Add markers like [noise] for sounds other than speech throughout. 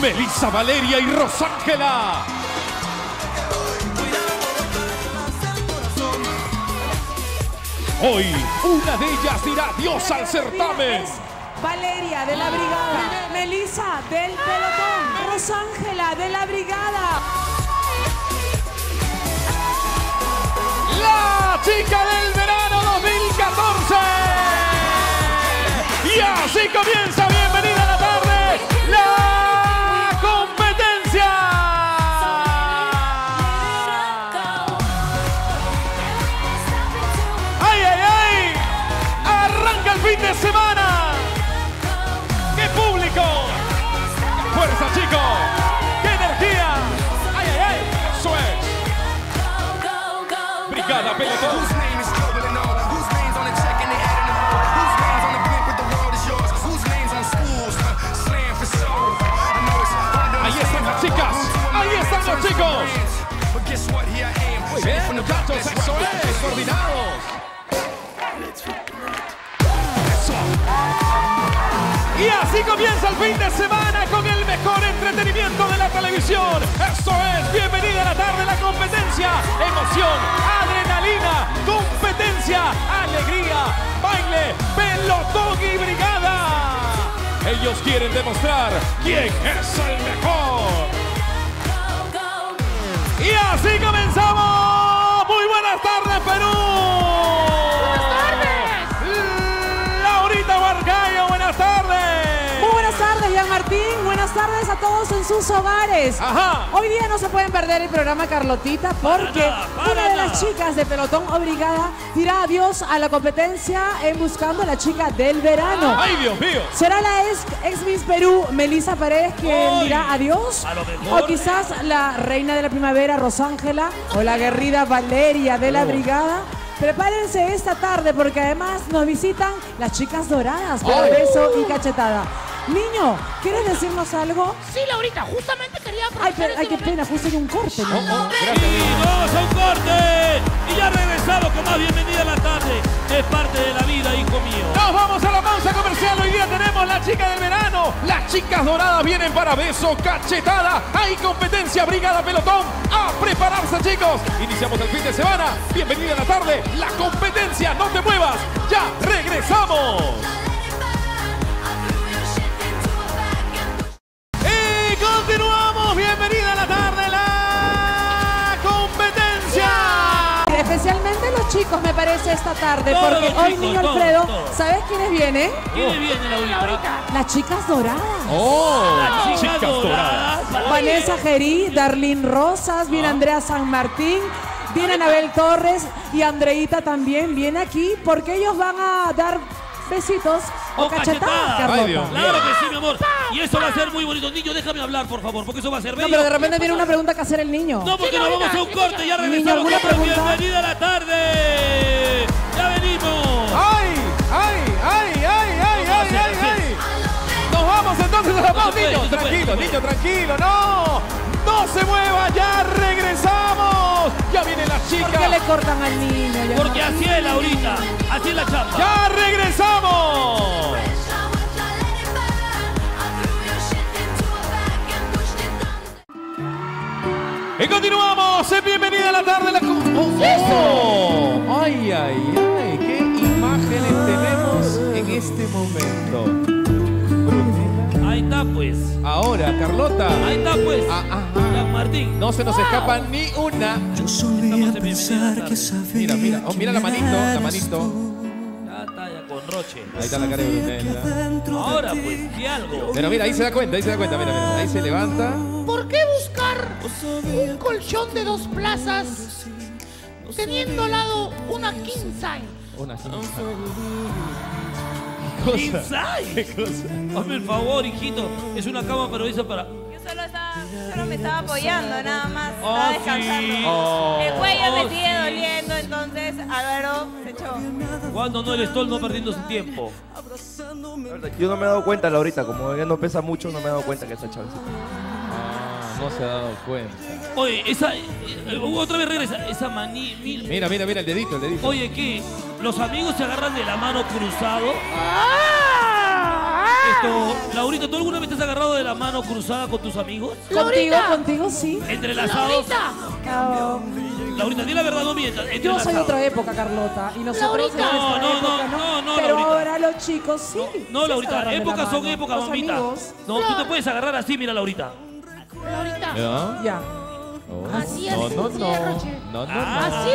Melissa Valeria y Rosángela. Hoy, una de ellas dirá adiós al certamen. Valeria de la Brigada, Melissa del Pelotón, Rosángela de la Brigada. La chica del verano 2014. Y así comienza, así comienza el fin de semana con el mejor entretenimiento de la televisión. Esto es Bienvenida a la tarde, la competencia. Emoción, adrenalina, competencia, alegría, baile, pelotón y brigada. Ellos quieren demostrar quién es el mejor. Y así comenzamos. Muy buenas tardes, Perú. Tardes a todos en sus hogares. Ajá. Hoy día no se pueden perder el programa Carlotita porque nada, para una de las chicas de Pelotón o Brigada dirá adiós a la competencia en Buscando a la chica del verano. Ay, Dios mío. ¿Será la ex, ex Miss Perú, Melissa Paredes, quien dirá adiós? a lo mejor. O quizás la reina de la primavera, Rosángela, o la guerrida Valeria de la Oh. Brigada. Prepárense esta tarde porque además nos visitan las chicas doradas por Ay. beso y cachetada. Niño, ¿quieres decirnos algo? Sí, Laurita, justamente quería Ay, aprovechar pero, este ay qué momento. pena, justo en un corte, ¿no? Oh, oh, Y vamos a un corte. Y ya regresamos con más bienvenida a la tarde. Es parte de la vida, hijo mío. Nos vamos a la pausa comercial. Hoy día tenemos la chica del verano. Las chicas doradas vienen para beso, cachetada. Hay competencia, brigada, pelotón. A prepararse, chicos. Iniciamos el fin de semana. Bienvenida a la tarde. La competencia. No te muevas. Ya regresamos. Chicos, me parece, esta tarde, Todos porque hoy, chicos, niño todos, Alfredo, todos. ¿sabes quiénes vienen? ¿Quién viene, Laurita? Las chicas doradas. Oh, Las chicas doradas. Vanessa Gerí, Darlene Rosas, Ah. viene Andrea San Martín, viene Anabel Torres y Andreita también viene aquí porque ellos van a dar besitos o O cachetadas, cachetadas. Carlota. Ay, Dios mío. Claro que sí, mi amor. Y eso va a ser muy bonito. Niño, déjame hablar, por favor, porque eso va a ser No, bello. pero de repente tiene una pregunta que hacer el niño. No, porque nos vamos a un corte y ya Niño, regresamos ¿alguna con pregunta? bienvenida a la tarde. Ya venimos. ¡Ay! ¡Ay! ¡Ay! ¡Ay! ¡Ay! No, ¡Ay! ¡Ay! Nos vamos entonces a la No puede, niño. no puede, Tranquilo, no niño, tranquilo. ¡No! ¡No se mueva! ¡Ya regresamos! ¡Ya vienen las ¿Por qué le cortan al niño? Ya Porque no- así es, Laurita. Así es la chamba. ¡Ya regresamos! Y continuamos. en Bienvenida a la tarde. La... ¡Oh! ¡Oh! ¡Ay, ay, ay! ¿Qué imágenes tenemos en este momento? Está, pues. Ahora, Carlota. Ahí está, pues. Ah, ajá. Martín. No se nos escapa ni una. Yo solía pensar que sabía Mira, mira, oh, mira la manito, la manito. Ya está, ya con Roche. Ahí está la cara de Ahora, pues, di algo. Pero mira, ahí se da cuenta, ahí se da cuenta, mira, mira. Ahí se levanta. ¿Por qué buscar un colchón de dos plazas teniendo al lado una king size? Una cosa. Inside. ¿Qué cosa? Hazme el favor, hijito. Es una cama, pero eso para. Yo solo, estaba, solo me estaba apoyando, nada más. Oh, estaba sí. descansando. Oh. El cuello Oh, me sigue sí. doliendo, entonces Álvaro se echó. Cuando no el stall no perdiendo su tiempo. Yo no me he dado cuenta, Laurita, como ella no pesa mucho, no me he dado cuenta que está chavecita. Ah, no se ha dado cuenta. Oye, esa. eh, eh, otra vez regresa. Esa maní. Mira, mira, mira el dedito, el dedito. Oye, ¿qué? ¿Los amigos se agarran de la mano cruzado? Esto, Laurita, ¿tú alguna vez te has agarrado de la mano cruzada con tus amigos? Contigo, Laurita. contigo sí. Entrelazados. Laurita, Ah, Laurita, di la verdad, no mientas. yo soy entrelazados. otra época, Carlota. Y nosotros Laurita. en nuestra No, no, época, no, no, no, Pero Laurita. ahora los chicos sí. No, sí se Laurita, agarran de la épocas son mano. épocas, Los mamita. amigos. No, tú te puedes agarrar así, mira, Laurita. ¿Ya? Ya. Así es, no, sí, no. Roche. No, no, no. Así,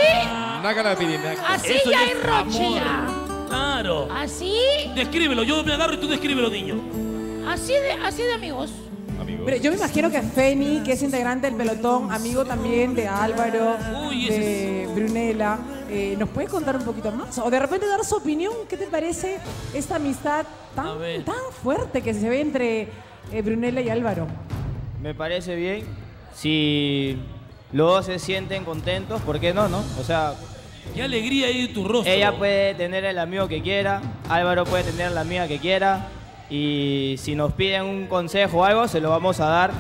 así Eso ya es Roche ya. Claro. Así, Descríbelo, yo me agarro y tú descríbelo, niño. así de, así de amigos. Yo me imagino que Feni, que es integrante del pelotón, amigo también de Álvaro, Uy, de Brunella, eh, ¿nos puede contar un poquito más? O de repente dar su opinión, ¿qué te parece esta amistad tan, tan fuerte que se ve entre eh, Brunella y Álvaro? Me parece bien. Si los dos se sienten contentos, ¿por qué no, no? O sea, Qué alegría hay en tu rostro. ella puede tener el amigo que quiera, Álvaro puede tener la amiga que quiera. Y si nos piden un consejo o algo, se lo vamos a dar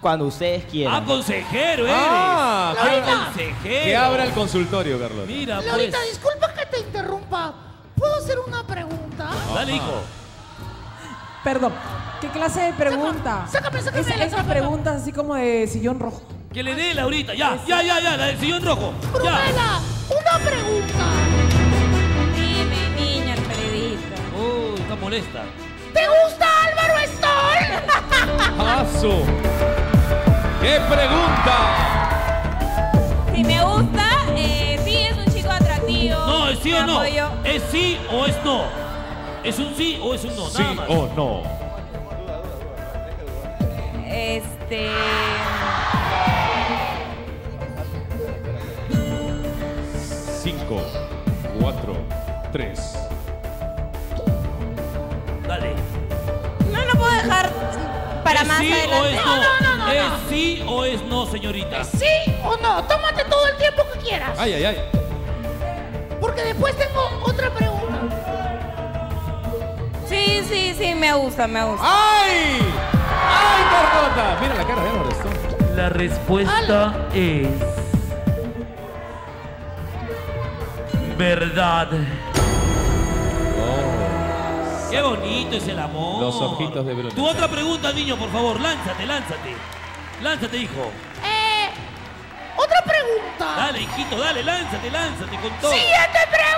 cuando ustedes Ah, quieran. consejero eres. Ah, Ah, que- consejero. Que abra el consultorio, Carlos. Mira, pues. Laurita, disculpa que te interrumpa. ¿Puedo hacer una pregunta? Dale, hijo. Perdón, ¿qué clase de pregunta? sácame, sácame Esa- la Esas sácame. preguntas así como de sillón rojo. Que le dé Laurita. Ya, ya, ya, ya. La del sillón rojo. Brunella, una pregunta. Dime, niña, el periodista. Oh, está molesta. ¿Te gusta Álvaro Stoll? [laughs] ¡Paso! ¡Qué pregunta! Si me gusta, eh, sí es un chico atractivo. No, es sí o no. apoyo. ¿Es sí o es no? ¿Es un sí o es un no? ¿Sí Nada más. o no? Este. Cinco, cuatro, tres. Dale. No lo puedo dejar para ¿Es más sí o adelante. es no? No, no, no, ¿Es no. sí o es no, señorita? ¿Sí o no? Tómate todo el tiempo que quieras. Ay, ay, ay. Porque después tengo otra pregunta. Sí, sí, sí, me gusta, me gusta. ¡Ay! ¡Ay, Carlota! Mira la cara de Álvaro Stone. La respuesta es. Verdad. Oh. Qué bonito es el amor. Los ojitos de Bruno. Tu otra pregunta, niño, por favor. Lánzate, lánzate. Lánzate, hijo. Eh, otra pregunta. Dale, hijito, dale, lánzate, lánzate con todo. Siguiente pregunta.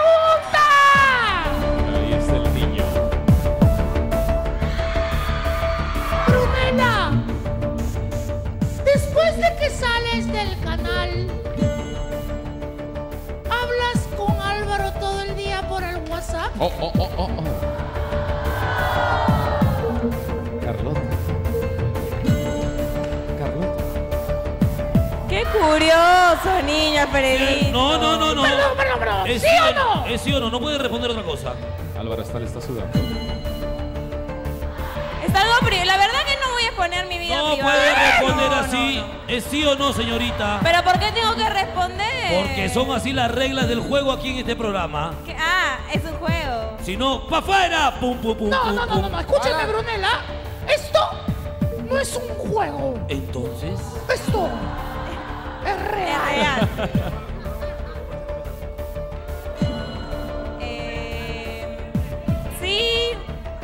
¿Hablas con Álvaro todo el día por el WhatsApp? Oh, oh, oh, oh, oh. Carlota. Carlota. Qué curioso, niño, el periodista. No, no, no, no. Perdón, perdón, perdón. ¿Es ¿Sí o no? Es sí o no, no puede responder otra cosa. Álvaro Stone está sudando. Es algo La verdad que exponer mi vida No privada. puede responder No, no, así. no. ¿Es sí o no, señorita? ¿Pero por qué tengo que responder? Porque son así las reglas del juego aquí en este programa. Que- Ah, es un juego. Si no, ¡pa' afuera! ¡Pum, pum, pum, No, pum, no, no, pum! no, no. Escúchame, Brunella. Esto no es un juego. Entonces, Esto es real. Real. [laughs] Eh, sí,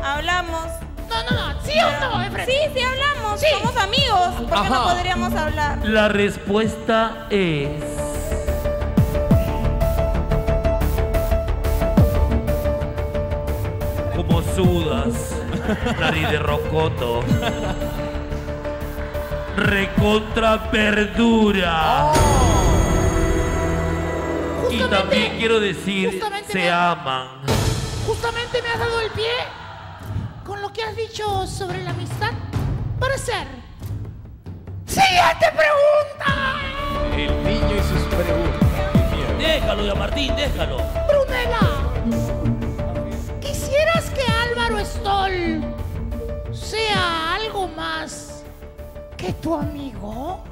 hablamos. No, no, no. ¿Sí o no, Efren? Sí, sí hablamos. Sí. Somos amigos. ¿Por qué no podríamos hablar? la respuesta es. Como sudas, nariz de rocoto. Recontra verdura. Y Justamente- también quiero decir, se me- aman. Justamente me has dado el pie lo que has dicho sobre la amistad para hacer. ¡Siguiente pregunta! El niño y sus preguntas. Déjalo ya, Martín, déjalo. Brunella, ¿quisieras que Álvaro Stoll sea algo más que tu amigo?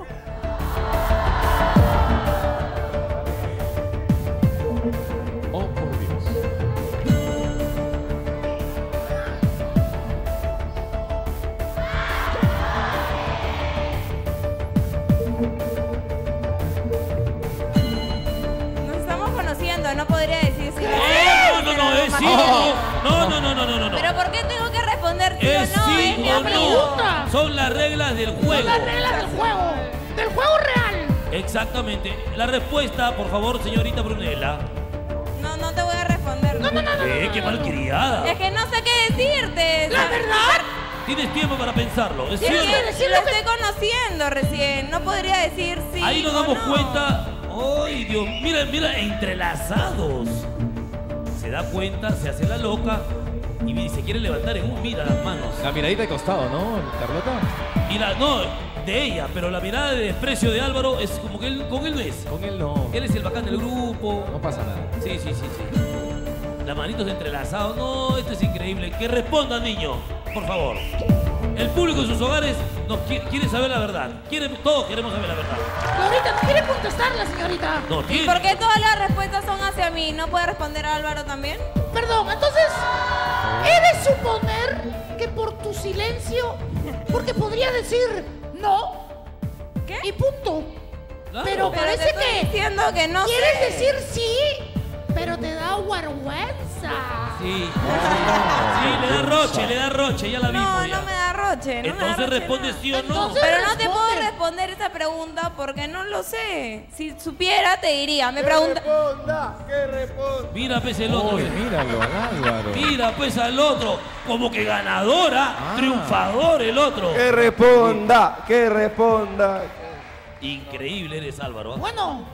Sí o no. No, no, no, no, no, no. no. Pero ¿por qué tengo que responder sí Son las reglas del Son juego. las reglas del juego. Del juego real. Exactamente. La respuesta, por favor, señorita Brunella. No, no te voy a responder. No, no, no, no. Eh, qué malcriada. Es que no sé qué decirte. La verdad. Tienes tiempo para pensarlo, ¿es Es cierto? lo estoy conociendo recién. No podría decir sí. Ahí nos o damos no. cuenta. ¡Ay, Dios! Mira, mira, entrelazados. Da cuenta, se hace la loca y se quiere levantar en un mira las manos. La miradita de costado, ¿no, Carlota? Y la, no, de ella, pero la mirada de desprecio de Álvaro es como que él, con él no es. Con él no. Él es el bacán del grupo. No pasa nada. Sí, sí, sí, sí. Las manitos entrelazados. No, esto es increíble. Que responda, niño, por favor. El público en sus hogares nos qui- quiere saber la verdad. Quiere, todos queremos saber la verdad. Laurita, ¿no quiere contestar la señorita? No, ¿Y tiene. por qué todas las respuestas son hacia mí? ¿No puede responder Álvaro también? Perdón, entonces, he de suponer que por tu silencio, porque podría decir no ¿Qué? y punto. Claro. Pero Pero parece te estoy que diciendo que no quieres sé. decir sí, pero te da vergüenza. Sí. Sí, le da roche, le da roche, ya la vimos. No, ya. no me da No Entonces me responde nada. sí o no. Entonces- Pero no te puedo Responde. responder esa pregunta porque no lo sé. Si supiera, te diría. Me pregunta. responda, que responda. Mira, pues el otro. Míralo, Álvaro. Mira, pues al otro. Como que ganadora, Ah. triunfador el otro. Que responda, que responda. Increíble eres, Álvaro. ¿ah? Bueno,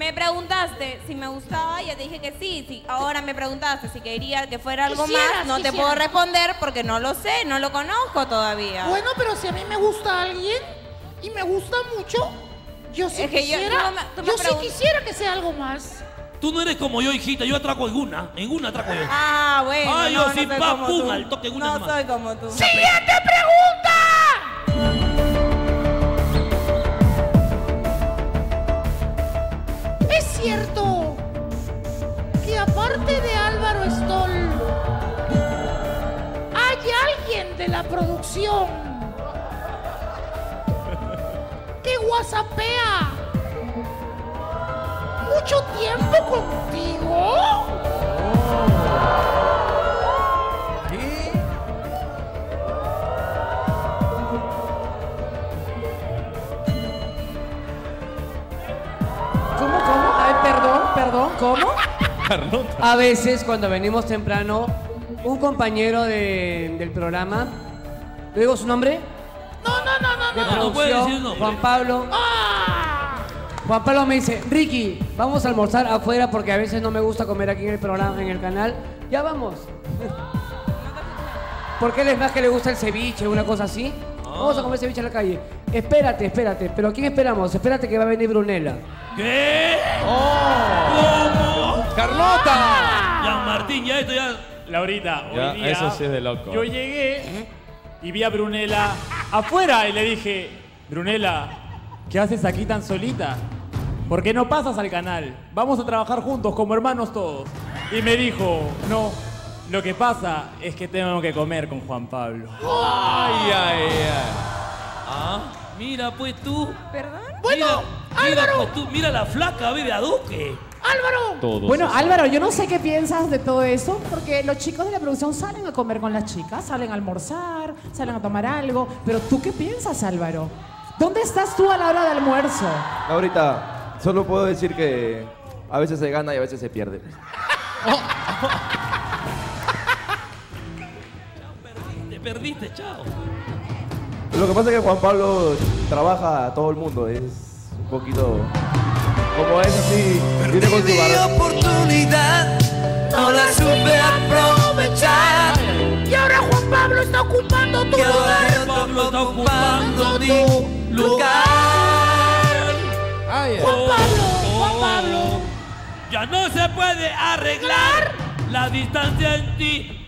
Me preguntaste si me gustaba y ya te dije que sí. sí. Ahora me preguntaste si quería que fuera algo más. No te puedo responder porque no lo sé, no lo conozco todavía. bueno, pero si a mí me gusta alguien y me gusta mucho, yo sí Es que yo- quisiera, tú me- tú me yo sí quisiera que sea algo más. Tú no eres como yo, hijita. Yo atraco en una. En una atraco yo. Ah, bueno. Ah, yo no, sí, no soy pa, como pum, tú. al toque, una No soy como tú. ¡Siguiente pregunta! Cierto que aparte de Álvaro Stoll, hay alguien de la producción que whatsappea mucho tiempo contigo? ¿Cómo, ¿cómo? Carlota. A veces cuando venimos temprano, un compañero de- del programa, ¿le digo su nombre? No, no, no, no, De no. No, no puede producción, decir nombre. Juan Pablo. ¡Ah! Juan Pablo me dice, Ricky, vamos a almorzar afuera porque a veces no me gusta comer aquí en el programa, en el canal. Ya vamos. [laughs] Porque él es más que le gusta el ceviche, una cosa así. Vamos a comer ceviche en la calle. Espérate, espérate. ¿Pero a quién esperamos? Espérate que va a venir Brunella. ¿Qué? ¡Carlota! Ya, Martín, ya esto ya. Laurita, hoy Ya, día eso sí es de loco. yo llegué y vi a Brunella afuera y le dije, Brunella, ¿qué haces aquí tan solita? ¿Por qué no pasas al canal? Vamos a trabajar juntos como hermanos todos. Y me dijo, no, lo que pasa es que tengo que comer con Juan Pablo. Ay, ay, ay. Ah, mira, pues tú. ¿Perdón? Bueno, mira, mira, Álvaro. pues tú, mira la flaca, ve de aduque. Álvaro, Todos. Bueno. Álvaro, yo no sé qué piensas de todo eso, porque los chicos de la producción salen a comer con las chicas, salen a almorzar, salen a tomar algo, pero ¿tú qué piensas, Álvaro? ¿Dónde estás tú a la hora de almuerzo? Ahorita, solo puedo decir que a veces se gana y a veces se pierde. Te perdiste, chao. Lo que pasa es que Juan Pablo trabaja a todo el mundo, es un poquito... Como es así, viene con su barra. oportunidad, no la supe aprovechar. y ahora Juan Pablo está ocupando tu lugar. ahora Pablo está ocupando tu lugar. Ay, ay. Juan Pablo, Oh. Juan Pablo. Ya no se puede arreglar la distancia en ti.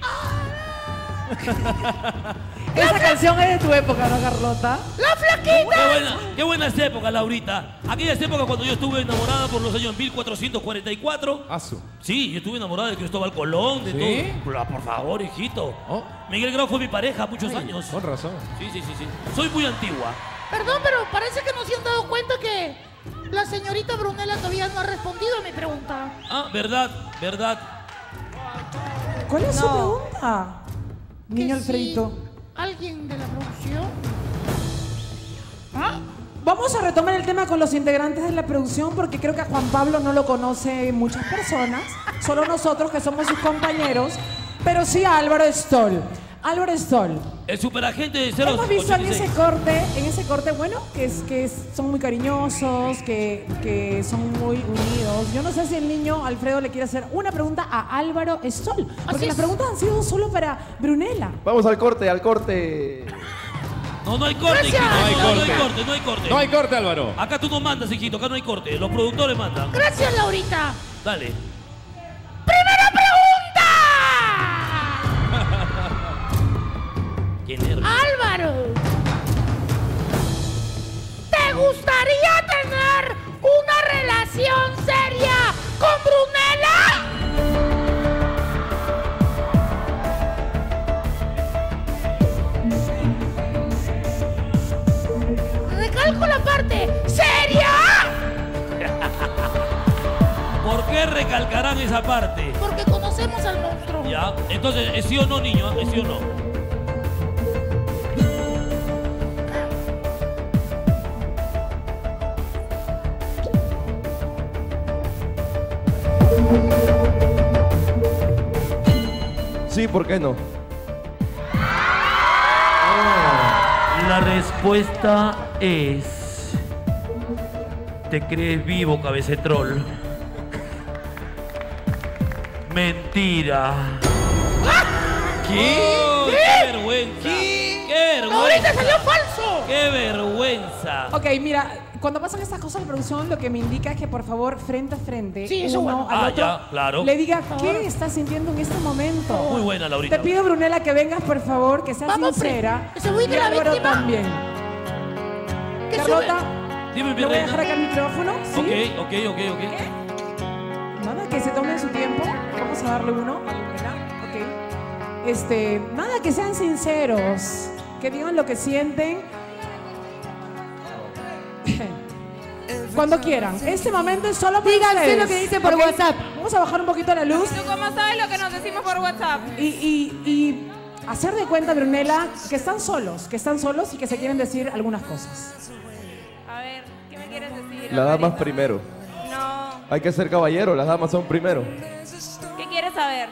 [laughs] Esa canción es de tu época, ¿no, Carlota? La flaquita. Qué, buena, qué buenas épocas, Laurita. Aquellas épocas cuando yo estuve enamorada por los años 1444. Asu. Sí, yo estuve enamorada de Cristóbal Colón, de ¿Sí? todo. Por, por favor, hijito. Oh. Miguel Grau fue mi pareja muchos años. Con razón. Sí, sí, sí, sí. Soy muy antigua. Perdón, pero parece que no se han dado cuenta que la señorita Brunella todavía no ha respondido a mi pregunta. Ah, verdad, verdad. ¿Cuál es su pregunta? Niño Alfredito. si ¿Alguien de la producción? ¿Ah? Vamos a retomar el tema con los integrantes de la producción porque creo que a Juan Pablo no lo conoce muchas personas, solo nosotros que somos sus compañeros, pero sí a Álvaro Stoll. Álvaro Stoll. El superagente de 086. Hemos visto en ese corte, en ese corte, bueno, que, es, que es- son muy cariñosos, que, que son muy unidos. Yo no sé si el niño Alfredo le quiere hacer una pregunta a Álvaro Stoll, porque las preguntas han sido solo para Brunella. Vamos al corte, al corte. No, no hay corte, hijito. No hay No, no hay corte. corte, no hay corte. No hay corte, Álvaro. Acá tú no mandas, hijito. Acá no hay corte. Los productores mandan. Gracias, Laurita. Dale. Qué. Álvaro. ¿Te gustaría tener una relación seria con Brunella? Recalco la parte seria ¿Por qué recalcarán esa parte? porque conocemos al monstruo. Ya. Entonces, ¿es sí o no, niño? ¿Es sí o no? Sí, ¿por qué no? La respuesta es. ¿Te crees vivo, cabecetrol? Mentira. ¿Qué? Oh, ¡Qué vergüenza! ¡Qué vergüenza! ¡Ahorita salió falso! ¡Qué vergüenza! Ok, mira, cuando pasan estas cosas de producción, lo que me indica es que por favor, frente a frente, Sí, eso uno bueno. al Ah, otro, ya, claro. le diga qué está sintiendo en este momento. Muy buena, Laurita. Te pido, Brunella, que vengas, por favor, que seas Vamos, sincera. Fre- ¿se ubica y la Álvaro víctima? también. ¿Qué Carlota, Dime, le voy a dejar acá el micrófono. ¿sí? Ok, ok, ok, ok. Nada, que se tomen su tiempo. Vamos a darle uno a Brunella. Ok. Este, nada, que sean sinceros. Que digan lo que sienten. Cuando quieran. Este momento es solo para Díganse ustedes, lo que dicen por ¿ok? WhatsApp. Vamos a bajar un poquito la luz. ¿Tú cómo sabes lo que nos decimos por WhatsApp? Y, y- y hacer de cuenta, Brunella, que están solos, que están solos y que se quieren decir algunas cosas. A ver, ¿qué me quieres decir? Las damas Alvarito? primero. No. Hay que ser caballero, las damas son primero. ¿Qué quieres saber?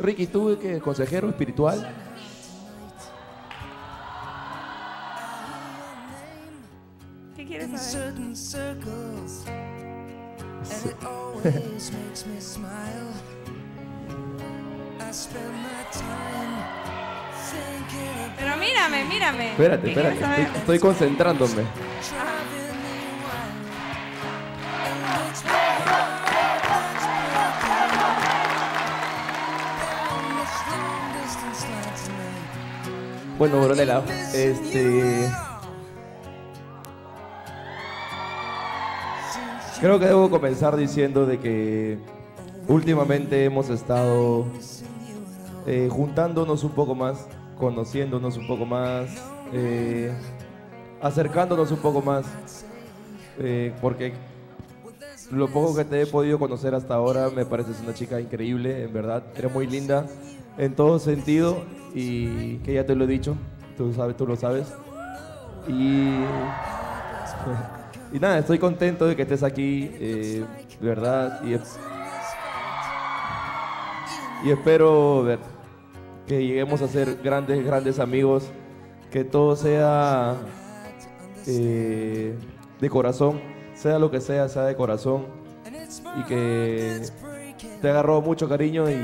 Ricky, ¿tú qué? ¿Consejero espiritual? Quieres saber? Pero mírame, mírame. Espérate, ¿Qué espérate. Estoy, estoy concentrándome. Bueno, Brunella, este... Creo que debo comenzar diciendo de que últimamente hemos estado eh, juntándonos un poco más, conociéndonos un poco más, eh, acercándonos un poco más, eh, porque lo poco que te he podido conocer hasta ahora me pareces una chica increíble, en verdad, eres muy linda en todo sentido y que ya te lo he dicho, tú sabes, tú lo sabes. Y, [laughs] y nada, estoy contento de que estés aquí, eh, verdad, y espero ver que lleguemos a ser grandes, grandes amigos, que todo sea eh, de corazón, sea lo que sea, sea de corazón, y que te agarró mucho cariño y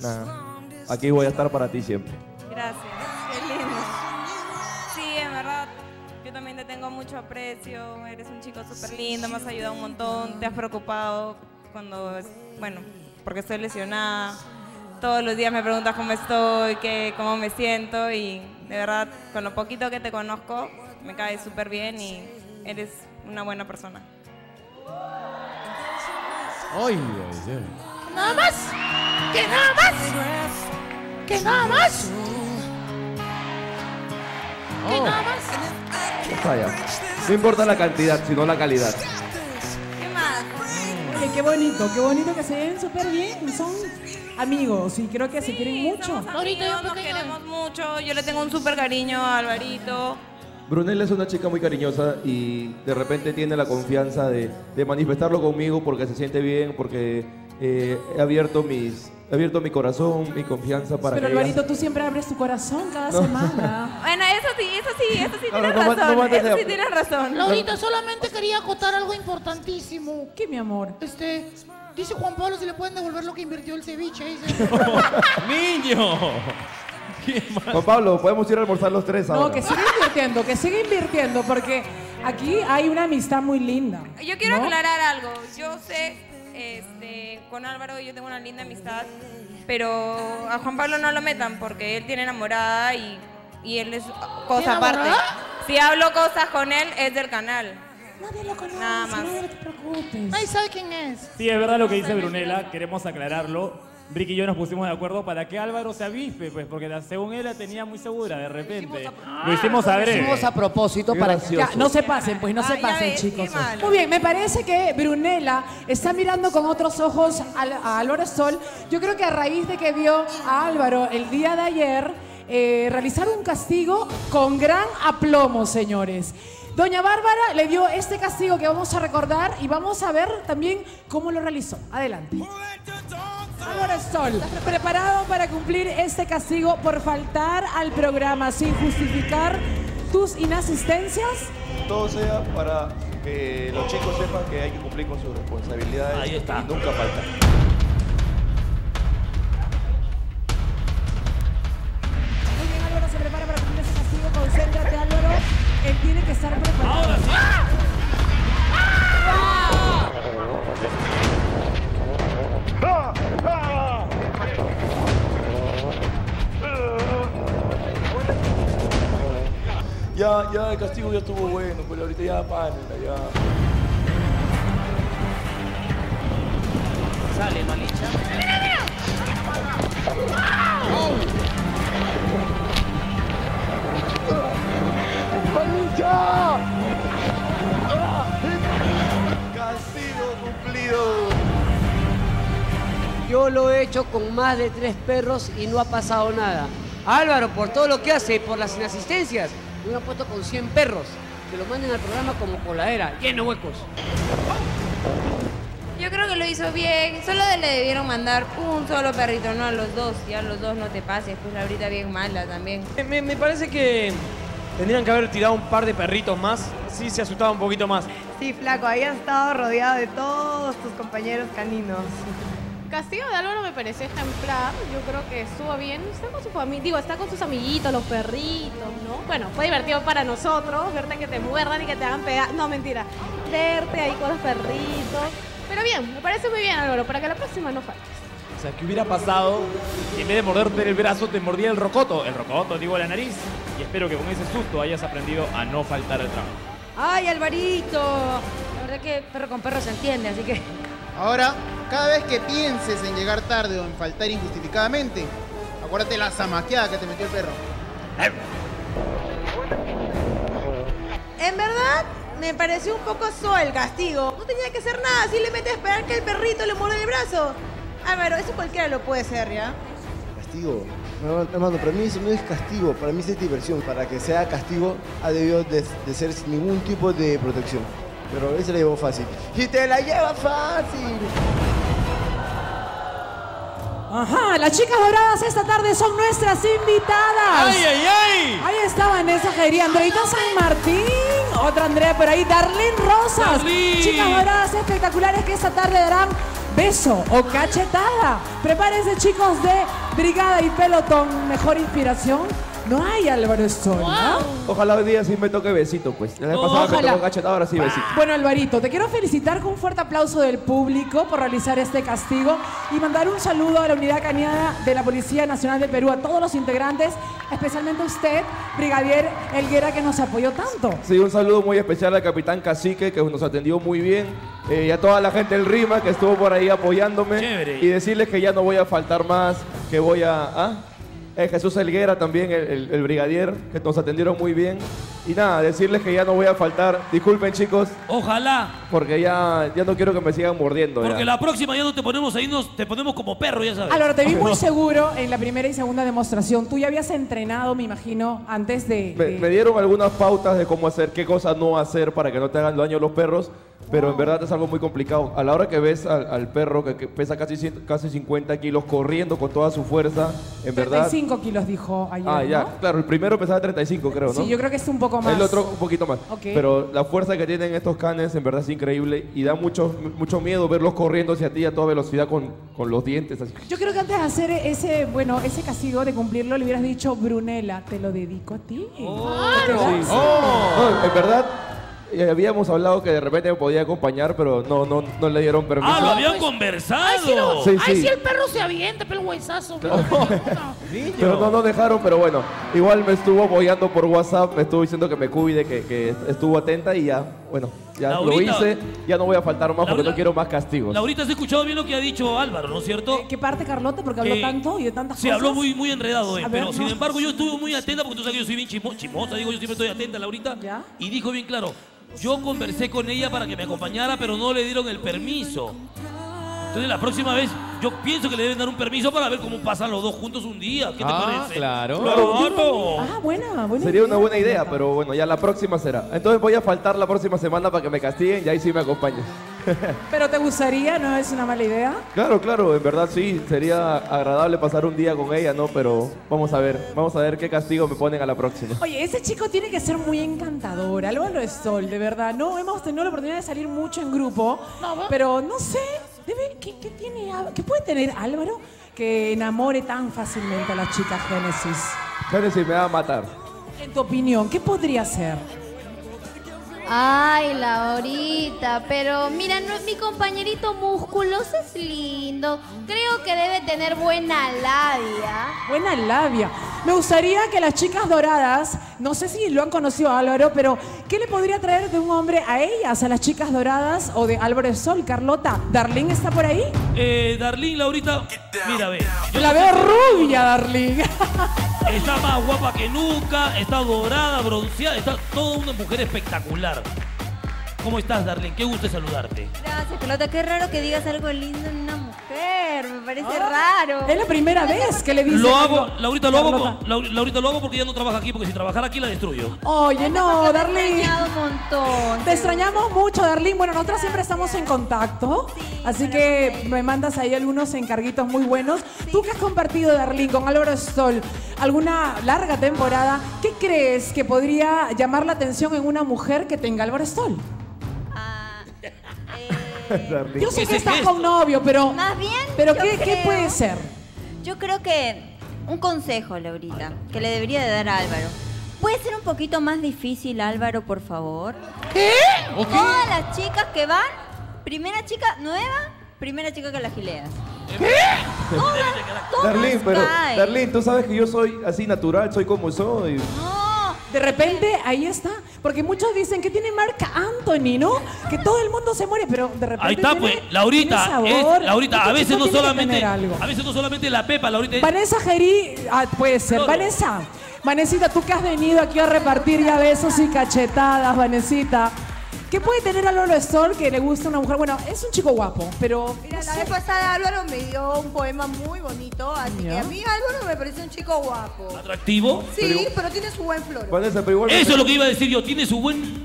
nada, aquí voy a estar para ti siempre. Aprecio. Eres un chico súper lindo. Me has ayudado un montón. Te has preocupado cuando, bueno, porque estoy lesionada. Todos los días me preguntas cómo estoy, qué, cómo me siento. Y de verdad, con lo poquito que te conozco, me caes súper bien y eres una buena persona. Ay, ay, ay. ¿Nada más? ¿Que nada más? ¿Que nada más? ¿Que Oh. nada más? No importa la cantidad, sino la calidad. ¿Qué más? Oye, qué bonito, qué bonito que se ven súper bien. Son amigos y creo que se quieren mucho. Amigos, nos queremos mucho. Yo le tengo un súper cariño a Alvarito. Brunella es una chica muy cariñosa y de repente tiene la confianza de, de manifestarlo conmigo porque se siente bien, porque eh, he abierto mis he abierto mi corazón, mi confianza para Pero que Alvarito, tú siempre abres tu corazón cada No. semana. [laughs] Bueno, eso sí, eso sí, eso sí No, tienes no, no, razón. eso sí tienes razón. Laurita, solamente quería acotar algo importantísimo. ¿Qué, mi amor? Este, dice Juan Pablo si le pueden devolver lo que invirtió el ceviche. Dice. [laughs] ¡Niño! Juan Pablo, podemos ir a almorzar los tres ahora. No, que siga invirtiendo, que siga invirtiendo, porque aquí hay una amistad muy linda. Yo quiero ¿no? aclarar algo. Yo sé, este, con Álvaro yo tengo una linda amistad, pero a Juan Pablo no lo metan porque él tiene enamorada y, y él es cosa ¿Tiene aparte. Si hablo cosas con él, es del canal. Nadie lo conoce. Nada más. No te preocupes. Nadie sabe quién es. Sí, es verdad lo que dice Brunella, queremos aclararlo. Ricky y yo nos pusimos de acuerdo para que Álvaro se avispe, pues, porque la- según él la tenía muy segura de repente. Lo hicimos a Lo breve. hicimos a propósito Qué para. Ya, no se pasen, pues no se Ay, ya pasen, ves, chicos. Muy bien, me parece que Brunella está mirando con otros ojos al- a Álvaro Sol. Yo creo que a raíz de que vio a Álvaro el día de ayer eh, realizar un castigo con gran aplomo, señores. Doña Bárbara le dio este castigo que vamos a recordar y vamos a ver también cómo lo realizó. Adelante. Álvaro Sol, ¿preparado para cumplir este castigo por faltar al programa sin justificar tus inasistencias? Todo sea para que los chicos sepan que hay que cumplir con sus responsabilidades Ahí está. y nunca faltar. Muy bien, Álvaro se prepara para cumplir ese castigo. Concéntrate, Álvaro. Él tiene que estar preparado. Ahora sí. Ya, ya, el castigo ya estuvo bueno, pero ahorita ya párenla, ya. Sale, no licha. Castigo Yo lo he hecho con más de tres perros y no ha pasado nada. Álvaro, por todo lo que hace, por las inasistencias, me han puesto con 100 perros. Que lo manden al programa como coladera, lleno huecos. Yo creo que lo hizo bien. Solo le debieron mandar un solo perrito, no a los dos. Ya a los dos no te pases, pues ahorita bien mala también. Me, me parece que tendrían que haber tirado un par de perritos más. Sí, se asustaba un poquito más. Sí, flaco, ahí has estado rodeado de todos tus compañeros caninos. Castigo de Álvaro me pareció ejemplar. Yo creo que estuvo bien. Está con su familia, digo, está con sus amiguitos, los perritos, ¿no? Bueno, fue divertido para nosotros verte que te muerdan y que te hagan pegar. No, mentira. Verte ahí con los perritos. Pero bien, me parece muy bien, Álvaro, para que la próxima no faltes. O sea, ¿qué hubiera pasado si en vez de morderte el brazo te mordía el rocoto? El rocoto, digo, la nariz. Y espero que con ese susto hayas aprendido a no faltar al trabajo. ¡Ay, Alvarito! La verdad que perro con perro se entiende, así que... Ahora, cada vez que pienses en llegar tarde o en faltar injustificadamente, acuérdate la zamaqueada que te metió el perro. En verdad, me pareció un poco suave el castigo. No tenía que hacer nada, si le metes a esperar que el perrito le muerde el brazo. Álvaro, eso cualquiera lo puede hacer, ¿ya? Castigo. No, hermano, para mí eso no es castigo, para mí eso es diversión. Para que sea castigo ha debido de, de ser sin ningún tipo de protección. Pero él se la llevó fácil. ¡Y te la lleva fácil! Ajá, las chicas doradas esta tarde son nuestras invitadas. ¡Ay, ay, ay! Ahí está Vanessa Jairi, Andreita San Martín, otra Andrea por ahí, Darlene Rosas. Darlene. Chicas doradas espectaculares que esta tarde darán beso o cachetada. Prepárense chicos de Brigada y Pelotón, mejor inspiración. No hay Álvaro Sol, ¿no? Ojalá hoy día sí me toque besito, pues. La vez pasada me ojalá. tocó cachetada, ahora sí besito. Bueno, Alvarito, te quiero felicitar con un fuerte aplauso del público por realizar este castigo y mandar un saludo a la unidad cañada de la Policía Nacional de Perú, a todos los integrantes, especialmente a usted, Brigadier Elguera, que nos apoyó tanto. Sí, un saludo muy especial al capitán Cacique, que nos atendió muy bien. eh, y a toda la gente del RIMA que estuvo por ahí apoyándome. Chévere. Y decirles que ya no voy a faltar más, que voy a... ¿ah? Eh, Jesús Elguera también, el, el- el brigadier, que nos atendieron muy bien. Y nada, decirles que ya no voy a faltar. Disculpen, chicos, Ojalá, porque ya, ya no quiero que me sigan mordiendo. ya. porque la próxima ya no te ponemos ahí, nos, te ponemos como perro, ya sabes. Álvaro, te vi muy [laughs] seguro en la primera y segunda demostración. Tú ya habías entrenado, me imagino, antes de... Me, de- me dieron algunas pautas de cómo hacer, qué cosas no hacer para que no te hagan daño los perros, pero en verdad es algo muy complicado. A la hora que ves al, al perro que, que pesa casi, cien- casi 50 kilos corriendo con toda su fuerza, en verdad... 35 kilos dijo ayer, Ah, ya, ¿no? claro, el primero pesaba 35, creo, ¿no? Sí, yo creo que es un poco más. El otro un poquito más. Ok. Pero la fuerza que tienen estos canes en verdad es increíble y da mucho, mucho miedo verlos corriendo hacia ti a toda velocidad con, con los dientes. Así. Yo creo que antes de hacer ese, bueno, ese castigo de cumplirlo, le hubieras dicho, Brunella, te lo dedico a ti. Sí. No, en verdad, eh, habíamos hablado que de repente me podía acompañar, pero no, no, no le dieron permiso. Ah, lo habían Ay, conversado. si, no. Sí, Ay, sí. si el perro se avienta, pero el huesazo. [laughs] Pero no, no dejaron, pero bueno, igual me estuvo apoyando por WhatsApp, me estuvo diciendo que me cuide, que, que estuvo atenta y ya, bueno, ya lo Laurita. hice, ya no voy a faltar más porque Laura- no quiero más castigos. Laurita, has escuchado bien lo que ha dicho Álvaro, ¿no es cierto? ¿Qué parte, Carlota? Porque habló Eh, tanto y de tantas Sí, cosas. habló muy, muy enredado, eh, A ver, pero sin no. embargo yo estuve muy atenta porque tú sabes que yo soy bien chimo- chimosa, digo, yo siempre estoy atenta, Laurita. Y dijo bien claro, yo conversé con ella para que me acompañara, pero no le dieron el permiso. Entonces la próxima vez yo pienso que le deben dar un permiso para ver cómo pasan los dos juntos un día. ¿Qué te Ah, parece? claro. Claro. Ah, buena, buena Sería idea. una buena idea, pero bueno, ya la próxima será. Entonces voy a faltar la próxima semana para que me castiguen y ahí sí me acompañen. [laughs] Pero te gustaría, ¿no es una mala idea? Claro, claro, en verdad sí, sería agradable pasar un día con ella, ¿no? Pero vamos a ver, vamos a ver qué castigo me ponen a la próxima. Oye, ese chico tiene que ser muy encantador. Álvaro Stoll, de verdad. No hemos tenido la oportunidad de salir mucho en grupo, pero no sé, debe, ¿qué, qué tiene, qué puede tener Álvaro que enamore tan fácilmente a la chica Génesis? Génesis me va a matar. En tu opinión, ¿qué podría ser? Ay, Laurita, pero mira, no- mi compañerito musculoso es lindo. Creo que debe tener buena labia. Buena labia. Me gustaría que las chicas doradas, no sé si lo han conocido a Álvaro, pero ¿qué le podría traer de un hombre a ellas, a las chicas doradas o de Álvaro Sol, Carlota? ¿Darlene está por ahí? Eh, Darlene, Laurita, mira, ve. yo La veo rubia, Darlene. Está más guapa que nunca, está dorada, bronceada, está toda una mujer espectacular. up. ¿Cómo estás, Darlene? Qué gusto saludarte. Gracias, Carlota. Qué raro que digas algo lindo en una mujer. Me parece raro. Es la primera vez que le dice Lo algo. hago, Laurita, lo hago, Carlota. Laurita, lo hago porque ya no trabaja aquí, porque si trabajara aquí la destruyo. Oye, no, Darlene. un montón. Te extrañamos mucho, Darlene. Bueno, nosotras siempre estamos en contacto. Así que me mandas ahí algunos encarguitos muy buenos. Tú que has compartido, Darlene, con Álvaro Stoll alguna larga temporada, ¿qué crees que podría llamar la atención en una mujer que tenga Álvaro Stoll? Yo sé que estás con novio, pero. Más bien. ¿Pero qué, qué puede ser? Yo creo que un consejo, Laurita, que le debería de dar a Álvaro. ¿Puede ser un poquito más difícil, Álvaro, por favor? ¿Qué? Todas las chicas que van, primera chica nueva, primera chica que la gileas. Darlene, pero caen. Darlene, tú sabes que yo soy así natural, soy como soy. De repente, ahí está. Porque muchos dicen que tiene marca Anthony, ¿no? Que todo el mundo se muere, pero de repente. Ahí está, tiene- pues, Laurita, tiene es, sabor. Laurita, a veces no solamente, a veces no solamente la pepa, Laurita. es- Vanessa Geri, ah, puede ser. Vanessa, Vanesita, tú que has venido aquí a repartir ya besos y cachetadas, Vanesita. ¿Qué puede tener Álvaro Stoll que le gusta a una mujer? Bueno, es un chico guapo, pero. Mira, la vez pasada Álvaro me dio un poema muy bonito, así que a mí Álvaro me parece un chico guapo. ¿Atractivo? Sí, pero tiene su buen flor. Vanessa, pero igual. Eso es lo que iba a decir yo, tiene su buen...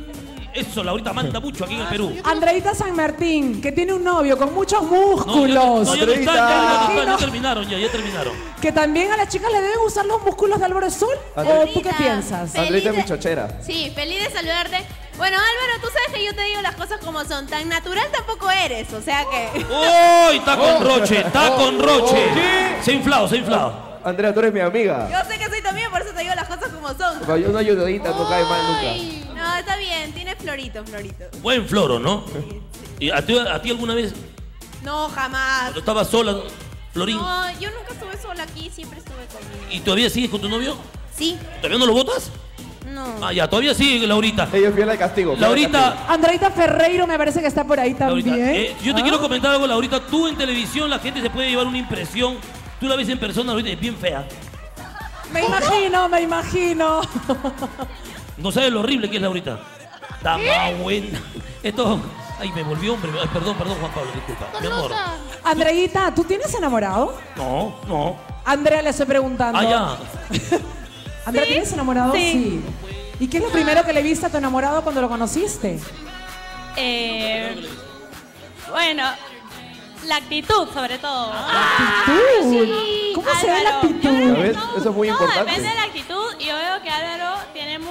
Eso, Laurita manda mucho aquí en el Perú. Andreita San Martín, que tiene un novio con muchos No, músculos. ya, no, ya no están, ya, ya no están, ya Imagino terminaron, ya, ya terminaron. que también a las chicas le deben gustar los músculos de Álvaro. Andreita. ¿O tú qué piensas? Andreita es mi chochera. Sí, feliz de saludarte. Bueno, Álvaro, tú sabes que yo te digo las cosas como son. Tan natural tampoco eres, o sea que... ¡Uy! Está con Roche, está con Roche. Se ha inflado, se ha inflado. Andrea, tú eres mi amiga. Yo sé que soy también, por eso te digo las cosas como son. Pero Una ayudadita no cae mal nunca. No, está bien, tiene florito, florito. Buen floro, ¿no? ¿Y a ti, a ti alguna vez, No, jamás. cuando estabas sola, Florín, No, yo nunca estuve sola aquí, siempre estuve conmigo. y todavía sigues con tu novio? Sí. ¿Todavía no lo votas? No. Ah, ya, todavía sigue, Laurita. Ella es fiel al castigo. fiel al castigo. Laurita, Andreita Ferreiro me parece que está por ahí Laurita, también. eh, yo te ¿Ah? quiero comentar algo, Laurita. Tú en televisión la gente se puede llevar una impresión. Tú la ves en persona, Laurita, es bien fea. Me imagino, me imagino. [laughs] No sabes lo horrible que es Laurita. Dama buena. Esto. Ay, me volvió hombre. Ay, perdón, perdón, Juan Pablo, disculpa. Mi amor. Andreita, ¿tú tienes enamorado? No, no. Andrea le estoy preguntando. Ah, ya. [laughs] Andrea, ¿Sí? ¿tienes enamorado? Sí. ¿Y qué es lo primero que le viste a tu enamorado cuando lo conociste? Eh, bueno, la actitud sobre todo. actitud. ¿Cómo se ve la actitud? Eso es muy No, importante. depende de la actitud y yo veo que Álvaro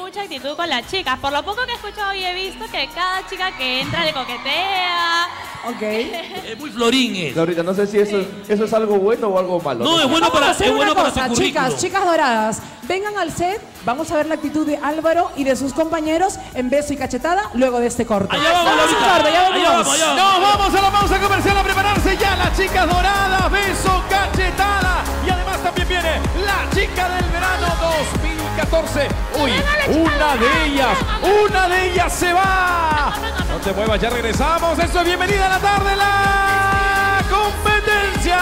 mucha actitud con las chicas. Por lo poco que he escuchado y he visto que cada chica que entra le coquetea. Ok. Es muy florín es. Laurita, no sé si eso, eso es algo bueno o algo malo. No, es bueno Vamos a para, hacer es una bueno para cosa, su currículum. chicas, chicas doradas, vengan al set, vamos a ver la actitud de Álvaro y de sus compañeros en beso y cachetada luego de este corte. Allá vamos, a un Laurita. corte, ya Allá vamos, allá vamos. Nos vamos a la pausa comercial a prepararse ya las chicas doradas, beso, cachetada. Y también viene la chica del verano 2014. Uy, una de ellas, una de ellas se va. No te muevas, ya regresamos. Eso es bienvenida a la tarde, la competencia.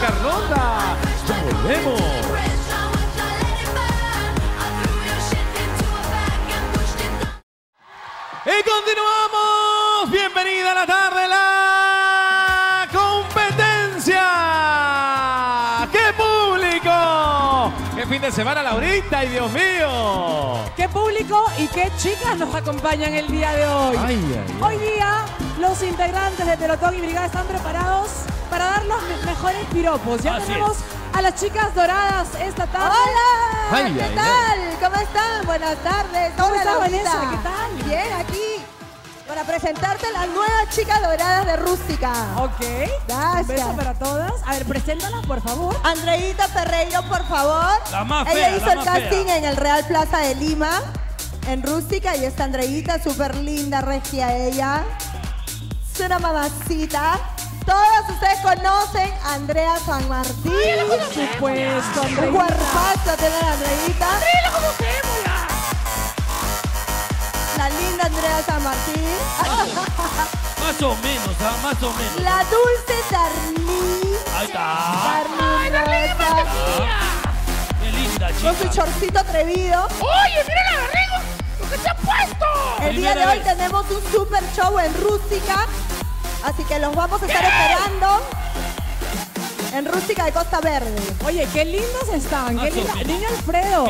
Carlota, ya volvemos. Y continuamos. Bienvenida a la tarde, la semana, Laurita! ¡Y Dios mío! ¿Qué público y qué chicas nos acompañan el día de hoy? Ay, ay, ay. Hoy día los integrantes de Pelotón y Brigada están preparados para dar los me- mejores piropos. Ya Así tenemos a las chicas doradas esta tarde. ¡Hola! Ay, ¿Qué ay, tal? ¿Cómo están? Buenas tardes. ¿Cómo Hola, estás. Vanessa? ¿Qué tal? Bien, aquí. Para presentarte las nuevas chicas doradas de Rústica. Ok. Un Gracias. beso para todas. A ver, preséntalas, por favor. Andreita Ferreiro, por favor. La más Ella fea, hizo la el más casting fea. en el Real Plaza de Lima, en Rústica, y está Andreita, súper linda, regia ella. Es una mamacita. Todos ustedes conocen a Andrea San Martín. Por supuesto, Un Andreita. cuerpazo tener a Andreita. ¡Andrea, la conocemos ya! La linda Andrea San Martín. [laughs] Más o menos, ¿ah? Más o menos. La dulce Darlene. Ahí está. Darlene Rosa. Qué linda, chica. Con su chorcito atrevido. ¡Oye, mira la barriga! ¡Lo que se ha puesto! El día de hoy vez. tenemos un super show en Rústica. Así que los vamos a estar esperando en Rústica de Costa Verde. Oye, qué lindas están. Qué o linda. Niño Alfredo.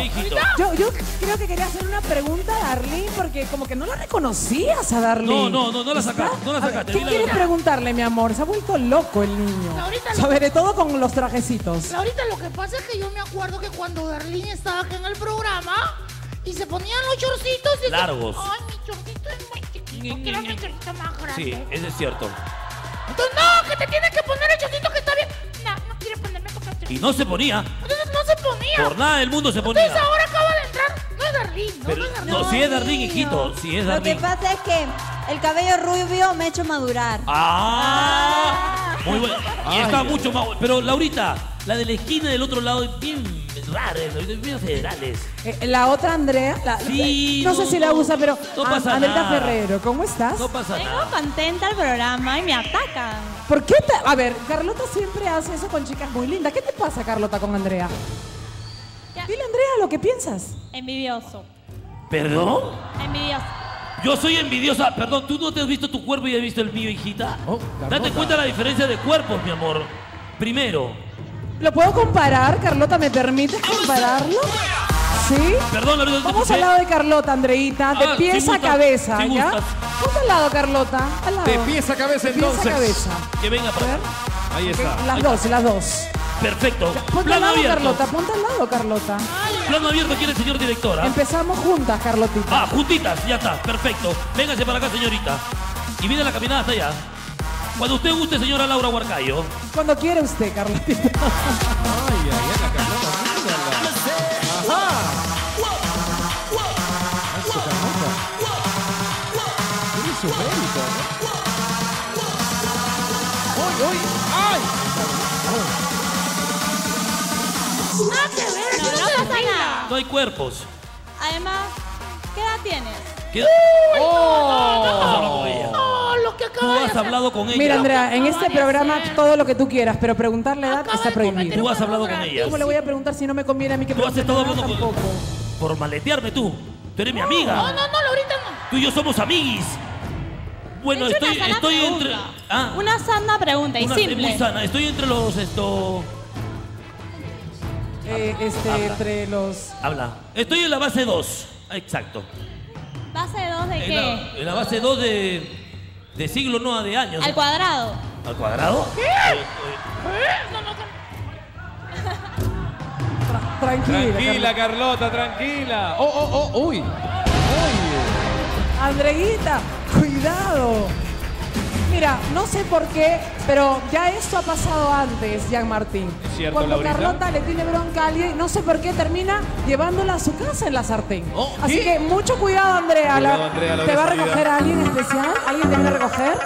Yo, yo creo que quería hacer una pregunta a Darlene porque como que no la reconocías a Darlene. No, no, no, no la sacaste, no la sacaste, ¿Qué quieres preguntarle, mi amor? Se ha vuelto loco el niño. Laurita, Sobre todo con los trajecitos. Ahorita lo que pasa es que yo me acuerdo que cuando Darlene estaba aquí en el programa y se ponían los chorcitos y Largos. Ay, mi chorcito es muy chiquito, quiero mi chorcito más grande. Sí, eso es cierto. Entonces, no, que te tienes que poner el chorcito Y no se ponía. Entonces no se ponía. Por nada del mundo se ponía. Entonces ahora acaba de entrar. No es Darlene, no, Pero, no es Darlene. no, si es Darlene, hijito. Si es Lo que pasa es que el cabello rubio me ha hecho madurar. Ah, muy bueno. Y está ay, mucho más. Pero Laurita, la de la esquina del otro lado es bien rara, es bien federales. Eh, la otra Andrea, la- Sí, no, sé no, si la usa, pero no pasa Andrea nada. Ferrero, ¿cómo estás? No pasa Vengo nada. contenta al programa y me atacan. ¿Por qué te- A ver, Carlota siempre hace eso con chicas muy lindas. ¿Qué te pasa, Carlota, con Andrea? Ya. Dile, Andrea, lo que piensas. Envidioso. ¿Perdón? Envidioso. Yo soy envidiosa. Perdón, ¿tú no te has visto tu cuerpo y has visto el mío, hijita? Oh, Date cuenta la diferencia de cuerpos, mi amor. Primero. ¿Lo puedo comparar, Carlota? ¿Me permites compararlo? ¿Sí? Perdón, te Vamos al lado de Carlota, Andreita, de Ah, pies si a gustas, cabeza, si ¿ya? gustas. Ponte al lado, Carlota. Al lado. De pies a cabeza, De pies a cabeza. Que venga para. Ahí está. Las dos, las dos. Perfecto. Ponte al Plano lado, abierto. Carlota. Ponte al lado, Carlota. Plano abierto quiere el señor director. ¿ah? Empezamos juntas, Carlotita. Ah, juntitas, ya está, perfecto. Véngase para acá, señorita. Y viene la caminada hasta allá. Cuando usted guste, señora Laura Huarcayo. Cuando quiere usted, Carlotita. [laughs] Ay, ay, ay, la Carlota, mírala. Ajá. Eso, Carlota. Tiene su mérito, ¿no? ¡Uy, uy! ¡Ay! No, eso no nada. No hay cuerpos. Además, ¿qué edad tienes? ¿Qué? ¡Oh! No, lo has hablado con ella. Mira, Andrea, en este programa todo lo que tú quieras, pero preguntarle edad está prohibido. Tú has hablado con ella. ¿Cómo le voy a preguntar si no me conviene a mí que Tú has por maletearme tú. Tú eres mi amiga. No, no, no, Laurita no. Tú y yo somos amiguis. Bueno, estoy, entre. Ah, Una sana pregunta y simple. muy sana. Estoy entre los esto. Eh, este, entre los... Habla. Estoy en la base 2. Exacto. ¿Base 2 de En qué? la, en la base 2 de. de siglo, no de años. Al cuadrado. ¿Al cuadrado? ¿Qué? Eh, No, no, Tranquila. Tranquila, Carlota, tranquila. Oh, oh, oh, uy. Andreguita, cuidado. Mira, no sé por qué, pero ya esto ha pasado antes, Jean Martín. Es cierto, Cuando Laurita. Carlota le tiene bronca a alguien, no sé por qué termina llevándola a su casa en la sartén. Así ¿qué? que mucho cuidado, Andrea. La- Cuidado, Andrea, la ¿Te va a recoger a alguien especial? ¿Alguien te viene a recoger?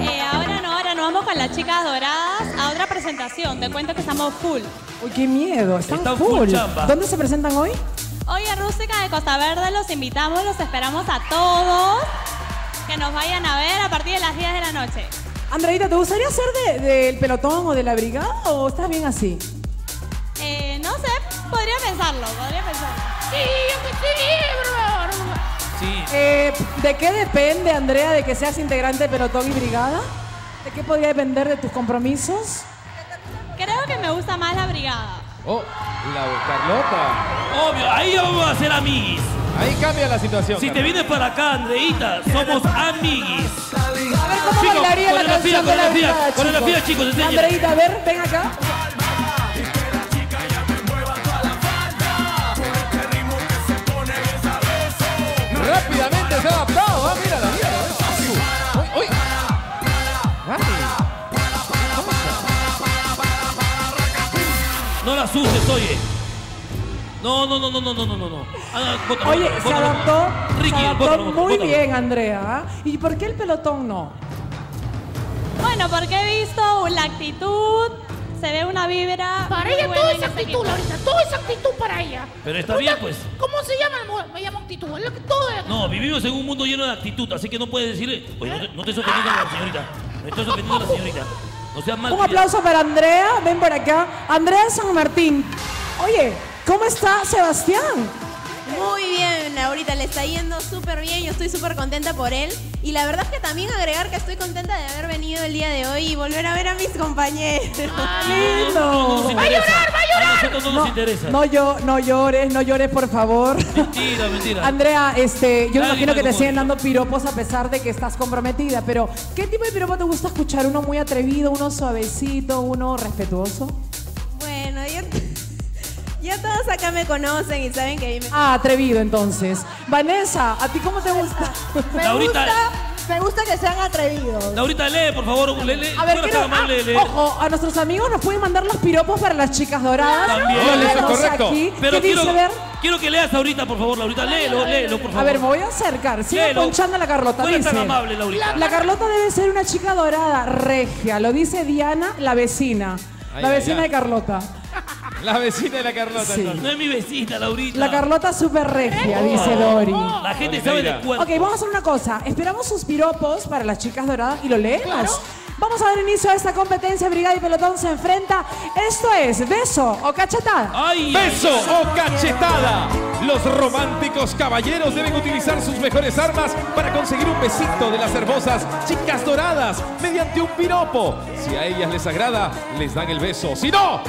Eh, ahora no, ahora no vamos con las chicas doradas a otra presentación. Te cuento que estamos full. Uy, qué miedo, están, Están full. full. ¿Dónde se presentan hoy? Hoy en Rústica de Costa Verde los invitamos, los esperamos a todos que nos vayan a ver a partir de las 10 de la noche. Andreita, ¿te gustaría ser de- del pelotón o de la brigada o estás bien así? Eh, no sé, podría pensarlo, podría pensarlo. Sí, yo que sí, bro. Sí. Eh, ¿De qué depende, Andrea, de que seas integrante de pelotón y brigada? ¿De qué podría depender de tus compromisos? Creo que me gusta más la brigada. Oh, la Carlota. Obvio, ahí vamos a ser amiguis. Ahí cambia la situación. Si te vienes para acá, Andreita, somos amiguis. A ver cómo Chicos, bailaría la canción de la chicos. chicos. Andreita, a ver, ven acá. Rápidamente se ha adaptado. Ah, mira la. ¿eh? Uy, uy. No la asustes, oye. No, no, no, no, no, no, no, no. Ah, bótalo, Oye, bótalo, se adaptó, Ricky, se adaptó bótalo, muy bótalo. bien, Andrea. ¿ah? ¿Y por qué el pelotón no? Bueno, porque he visto la actitud, se ve una vibra. Para ella todo es actitud. Laurita. Todo es actitud para ella. Pero está bien, pues. ¿Cómo se llama Me llama actitud. Es lo que todo es No, vivimos en un mundo lleno de actitud, así que no puedes decirle. Oye, no te, no te estoy ofendiendo a la señorita. No estoy ofendiendo a la señorita. No seas mal. Un aplauso para Andrea, ven por acá. Andrea San Martín. Oye, ¿cómo está Sebastián? Muy bien, ahorita le está yendo súper bien, yo estoy súper contenta por él. Y la verdad es que también agregar que estoy contenta de haber venido el día de hoy y volver a ver a mis compañeros. ¡Lindo! ¡Va a llorar, va a llorar! A nosotros no, nos interesa. No, yo, no llores, no llores, por favor. Mentira, mentira. Andrea, este, yo me imagino que te siguen dando piropos a pesar de que estás comprometida, pero ¿qué tipo de piropo te gusta escuchar? ¿Uno muy atrevido, uno suavecito, uno respetuoso? Bueno, yo, ya todos acá me conocen y saben que a mí me... Ah, atrevido entonces. Vanessa, ¿a ti cómo te gusta? [laughs] Me Laurita. gusta, me gusta que sean atrevidos. Laurita, lee, por favor. Lee, lee. A ver, quiero, ah, lee. ojo, a nuestros amigos nos pueden mandar los piropos para las chicas doradas. También. Lo leemos aquí. Pero ¿Qué dice, quiero, a ver? quiero que leas ahorita, por favor, Laurita. Léelo, léelo, por favor. A ver, me voy a acercar. Sigue Léelo. ponchando a la Carlota. Fuera dice, tan amable, Laurita. La Carlota debe ser una chica dorada, regia. Lo dice Diana, la vecina. Ay, la vecina ay. de Carlota. La vecina de la Carlota. Sí. No es mi vecina, Laurita. La Carlota súper regia, dice Oh, Dori. La gente sabe de cuerpo. Ok, vamos a hacer una cosa. Esperamos sus piropos para las chicas doradas y lo leemos. Vamos a dar inicio a esta competencia. Brigada y Pelotón se enfrenta. Esto es beso o cachetada. ¡Beso o cachetada! Los románticos caballeros deben utilizar sus mejores armas para conseguir un besito de las hermosas chicas doradas mediante un piropo. Si a ellas les agrada, les dan el beso. Si no,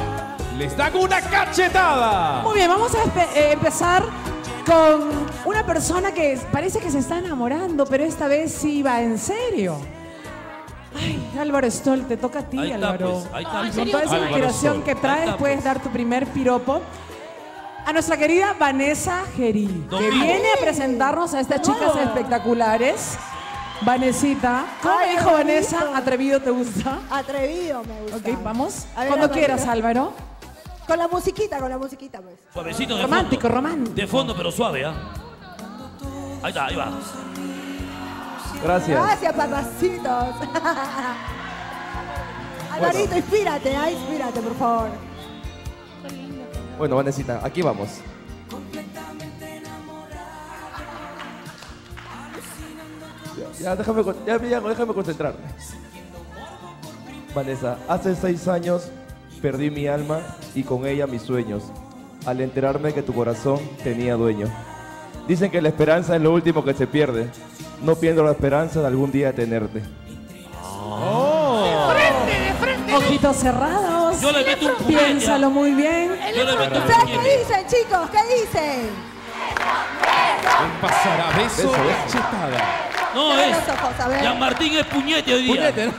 les dan una cachetada. Muy bien, vamos a eh, empezar con una persona que parece que se está enamorando, pero esta vez sí va en serio. Ay, Álvaro Stoll, te toca a ti, Ahí está, Álvaro. pues, ahí está. Con toda esa inspiración que traes, está, puedes pues. dar tu primer piropo. A nuestra querida Vanessa Gerí, que viene a presentarnos a estas chicas espectaculares. Vanesita, ¿cómo Ay, dijo Vanessa? ¿Atrevido te gusta? Atrevido me gusta. Ok, vamos. Ver, Cuando quieras. Álvaro. Con la musiquita, con la musiquita, pues. Suavecito de Romántico, fondo. romántico. De fondo, pero suave, ¿ah? Ahí está, ahí va. Gracias. Gracias, papacitos. [laughs] Alvarito, inspírate, ah, inspírate, por favor. Bueno, Vanesita, aquí vamos. Ya, déjame, ya, ya, déjame concentrarme. Vanessa, hace seis años perdí mi alma y con ella mis sueños, al enterarme que tu corazón tenía dueño. Dicen que la esperanza es lo último que se pierde. No pierdo la esperanza de algún día tenerte. Ojitos cerrados. Yo le meto un puñete. Piénsalo muy bien. Yo le meto un ¿Ustedes puñete. qué dicen, chicos? ¿Qué dicen? Pasará beso, Beso, beso. cachetada. No, es. los ojos, a ver. Gian Martín es puñete hoy día. Puñete, ¿no?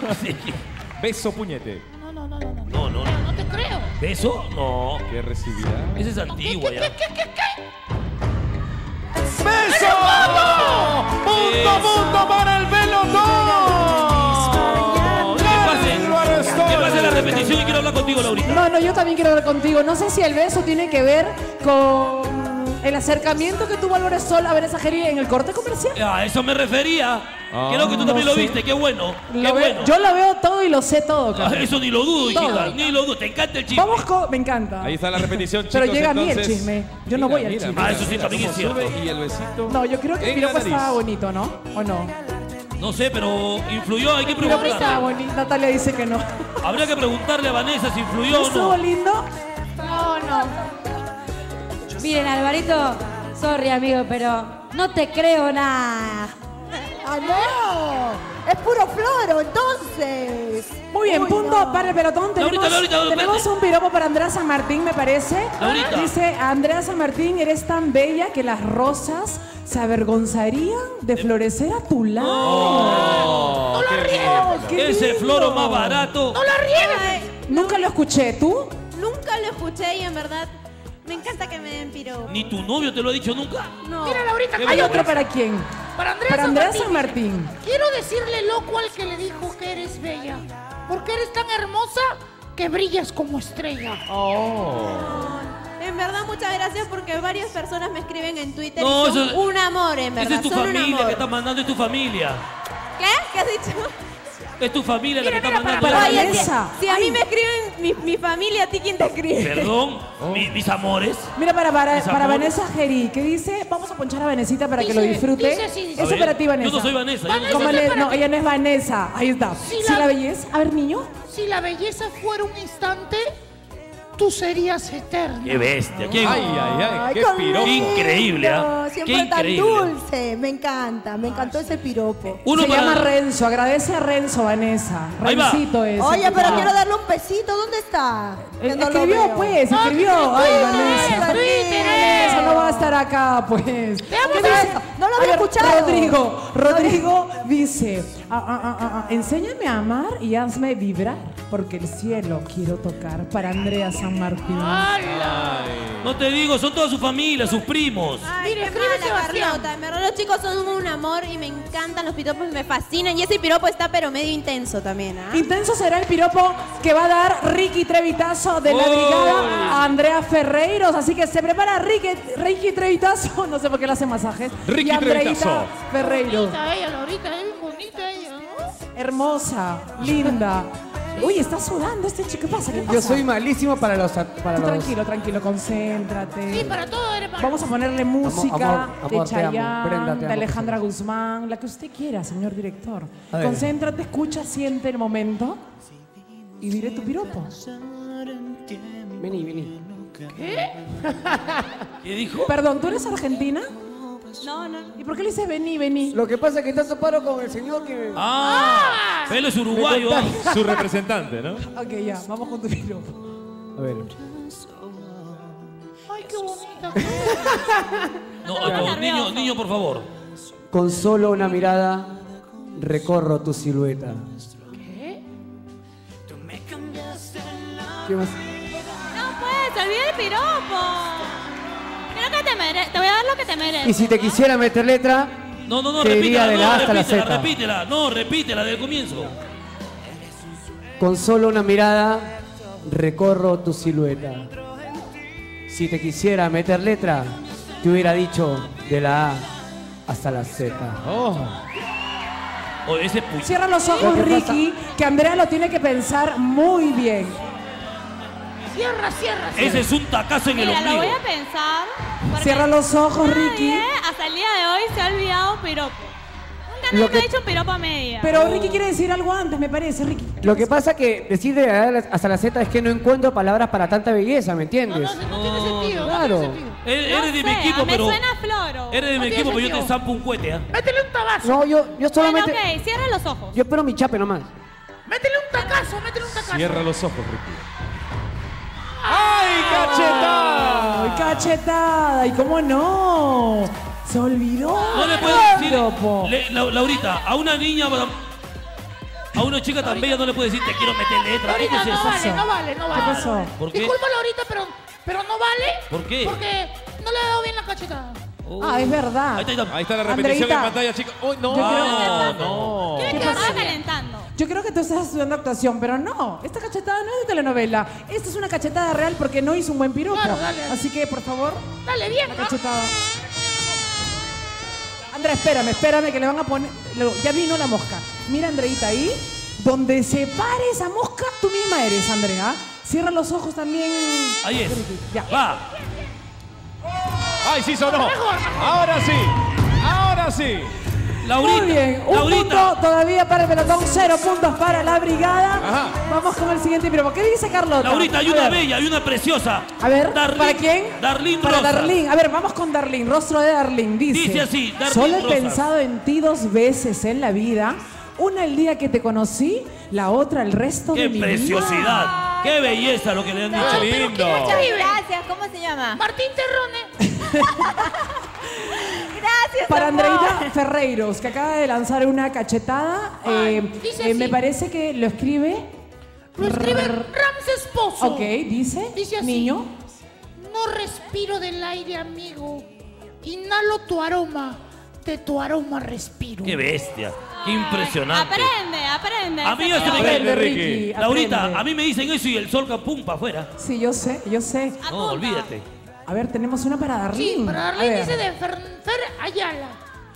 [laughs] Beso, puñete. ¿Beso? No. ¿Qué recibirá? Esa es antigua ya. ¿Qué, qué, qué, qué? ¡Beso! ¡Punto, punto para el pelotón! Que pase, que pase la repetición y quiero hablar contigo, Laurita. No, no, yo también quiero hablar contigo. No sé si el beso tiene que ver con el acercamiento que tuvo Álvarez Sol a Vanessa Geri en el corte comercial. A eso me refería. Ah. Creo que tú también No lo sé. viste. Qué bueno. Qué ve- bueno. Yo lo veo todo y lo sé todo, Ah, Carlos. eso ni lo dudo, hijita. Todo. Ni lo dudo. Te encanta el chisme. Vamos con... Me encanta. Ahí está la repetición, chicos. Pero llega a mí el entonces. chisme. Yo no Mira, voy al chisme. Ah, eso sí, también es cómo cierto. Y el besito. No, yo creo que el en la piropo estaba bonito, ¿no? ¿O no? No sé, pero influyó. Hay que El piropo estaba bonito. Natalia dice que no. Habría que preguntarle a Vanessa si influyó o ¿Estuvo no. lindo? No, no. Miren, Alvarito, sorry, amigo, pero no te creo nada. ¡Ah, no! Es puro floro, entonces. Muy bien, Uy, punto no. para el pelotón. Tenemos, Laurita, Laurita, Laurita, tenemos un piropo para Andrea San Martín, me parece. Laurita. Dice, Andrea San Martín, eres tan bella que las rosas se avergonzarían de florecer a tu lado. Oh, la qué riegues. Ese floro más barato. ¡No la riegues! Nunca lo escuché, ¿tú? nunca lo escuché y en verdad me encanta que me den piro. ¿Ni tu novio te lo ha dicho nunca? No. Mira, Laurita, Qué ¿Hay otro para quién? Para Andrea, Para San, Andrea Martín. San Martín. Quiero decirle loco al que le dijo que eres bella. Porque eres tan hermosa que brillas como estrella. En verdad, muchas gracias porque varias personas me escriben en Twitter No, y son eso- un amor, en verdad. Esa es tu son familia que está mandando, es tu familia. ¿Qué? ¿Qué has dicho? Es tu familia la que está mira, mandando. para- Oye, si, Vanessa. si a Ay. mí me escriben mi, mi familia, ¿a ti quién te escribe? Perdón, mi- mis amores. Mira, para, para, para amores. Vanessa Geri, que dice, vamos a ponchar a Vanesita para que lo disfrute. dice así, dice. Ver, para ti, Vanessa. Yo no soy Vanessa. yo no soy ¿Cómo Vanessa, le- para no, ella no es Vanessa. Ahí está. Sí, Sí, la- la belleza. A ver, niño. Si la belleza fuera un instante, tú serías eterna. Qué bestia. Qué, Ay, ay, ay, qué piropo. Increíble, ¿ah? Siempre Qué tan increíble. dulce. Me encanta, me encantó ese piropo. Uno Se para- llama Renzo. Agradece a Renzo, Vanessa. Ahí va. Rencito es. Oye, pero Ah. quiero darle un besito. ¿Dónde está? Que Eh, no lo escribió, veo. pues, No, escribió. Ay, Vanessa. Vanessa no va a estar acá, pues. Veamos ¿Qué a- dice? no lo A había ver, escuchado. Rodrigo, Rodrigo dice, ah, ah, ah, ah, ah, enséñame a amar y hazme vibrar, porque el cielo quiero tocar para Andrea San Martín. ¡Hala! No te digo, son toda su familia, sus primos. Ay, Mira, escribe Sebastián. Carlota. En verdad, los chicos son un amor y me encantan los piropos, me fascinan. Y ese piropo está pero medio intenso también, ¿ah? Intenso será el piropo que va a dar Ricky Trevitazo de la ¡Oh! brigada a Andrea Ferreiros. Así que se prepara Ricky, Ricky Trevitazo, [laughs] no sé por qué le hace masajes. Ricky y Andreita. Ferreiros. Bonita ella, Laurita, es bonita ella. Hermosa, linda. Uy, está sudando este chico. ¿Qué pasa? ¿Qué pasa? Yo soy malísimo para los... Para Tú los... tranquilo, tranquilo, concéntrate. Sí, para todo eres para. Vamos a ponerle música amor, amor, de. Chayanne, Brenda, de Alejandra Guzmán, la que usted quiera, señor director. A ver. Concéntrate, escucha, siente el momento y diré tu piropo. Vení, vení. ¿Qué dijo? [laughs] Perdón, ¿tú eres argentina? No, no. ¿Y por qué le dices vení, vení? Lo que pasa es que está topado con el señor que... Ah, Pelo es uruguayo. ah. Su representante, ¿no? [laughs] Ok, ya, vamos con tu piropo. A ver. Ay, qué bonita. No, no, niño, niño, por favor. Con solo una mirada recorro tu silueta. ¿Qué? ¿Qué más? No puedes, te olvida el piropo. Te mereces. Te voy a dar lo que te mereces. Y si te quisiera meter letra, No, no, no, te diría repítela, de no, la A hasta la repítela, Z. repítela. No, repítela del comienzo. Con solo una mirada recorro tu silueta. Si te quisiera meter letra, te hubiera dicho de la A hasta la Z. Oh. Ese. Cierra los ojos. Ricky, que Andrea lo tiene que pensar muy bien. Cierra, cierra, cierra. Ese es un tacazo en el Mira, lo ombligo. voy a pensar. porque Cierra los ojos, Ricky. nadie hasta el día de hoy se ha olvidado piropo. Un que Lo nunca que- ha dicho un piropo a media. Pero Ricky quiere decir algo antes, me parece, Ricky. Lo que pasa que decir de la A hasta la Z es que no encuentro palabras para tanta belleza, ¿me entiendes? No tiene sentido. Claro. Eres, No eres de mi sé, equipo, me pero. suena a floro. Eres de No mi tiene equipo, pero yo te sentido. zampo un cohete, ¿ah? Métele un tabazo. No, yo, yo solamente. Bueno, ok, cierra los ojos. Yo espero mi chape nomás. Métele un tacazo, métele un tacazo. Cierra los ojos, Ricky. ¡Ay, cachetada! ¡Ay, cachetada! ¿Y cómo no? Se olvidó. No le puedes decir. Le- La- Laurita, a una niña. A una chica tan bella no le puedes decir te quiero meter letra. ¿Qué Laurita, es no eso? vale, no vale, no vale. pasó? ¿Por qué? Disculpa, Laurita, pero, pero no vale. ¿Por qué? Porque no le ha dado bien la cachetada. Ah, es verdad. Ahí está, ahí está. Ahí está la repetición Andreita. en pantalla, chicos. ¡Uy, no! Yo creo- No, no. ¿Qué Estaba pasa? calentando. Yo creo que tú estás estudiando actuación, pero no. Esta cachetada no es de telenovela. Esta es una cachetada real porque no hizo un buen piropo. Claro, dale. Así que, por favor, Dale, bien, la cachetada. Andrea, espérame, espérame que le van a poner. Ya vino la mosca. Mira, Andreita, ahí. Donde se pare esa mosca, tú misma eres, Andrea. Cierra los ojos también. Ahí es. Ya. Va. ¡Ay, sí sonó! ¡Ahora sí! ¡Ahora sí! Laurita. Muy bien, un Laurita. punto todavía para el pelotón, cero puntos para la brigada. Vamos con el siguiente piropo. ¿Qué dice Carlota? Laurita, hay A una ver. bella, hay una preciosa. A ver, Darlene- ¿para quién? Darlene Para Rosas. Darlene. A ver, vamos con Darlene. Rostro de Darlene. Dice, Dice así, Darlene Solo he pensado en ti dos veces en la vida. Una el día que te conocí, la otra el resto ¡Qué de mi vida. preciosidad! ¡Qué belleza lo que le han dicho! ¡Qué lindo! Muchas gracias. ¿Cómo se llama? Martín Terrone. [laughs] Gracias, Para amor. Andreita Ferreiros, que acaba de lanzar una cachetada. eh, dice eh, me así. parece que lo escribe. Lo escribe Ramses Pozo. Ok, dice. Dice así. Niño. No respiro del aire, amigo. Inhalo tu aroma. De tu aroma respiro. ¡Qué bestia! ¡Qué impresionante! Aprende, aprende. A mí me Aprende. Ricky, Laurita, aprende. a mí me dicen eso y el sol capum para afuera. Sí, yo sé, yo sé. No, olvídate. A ver, tenemos una para Darlene. Sí, para A Darlene dice de Fer, Fer Ayala.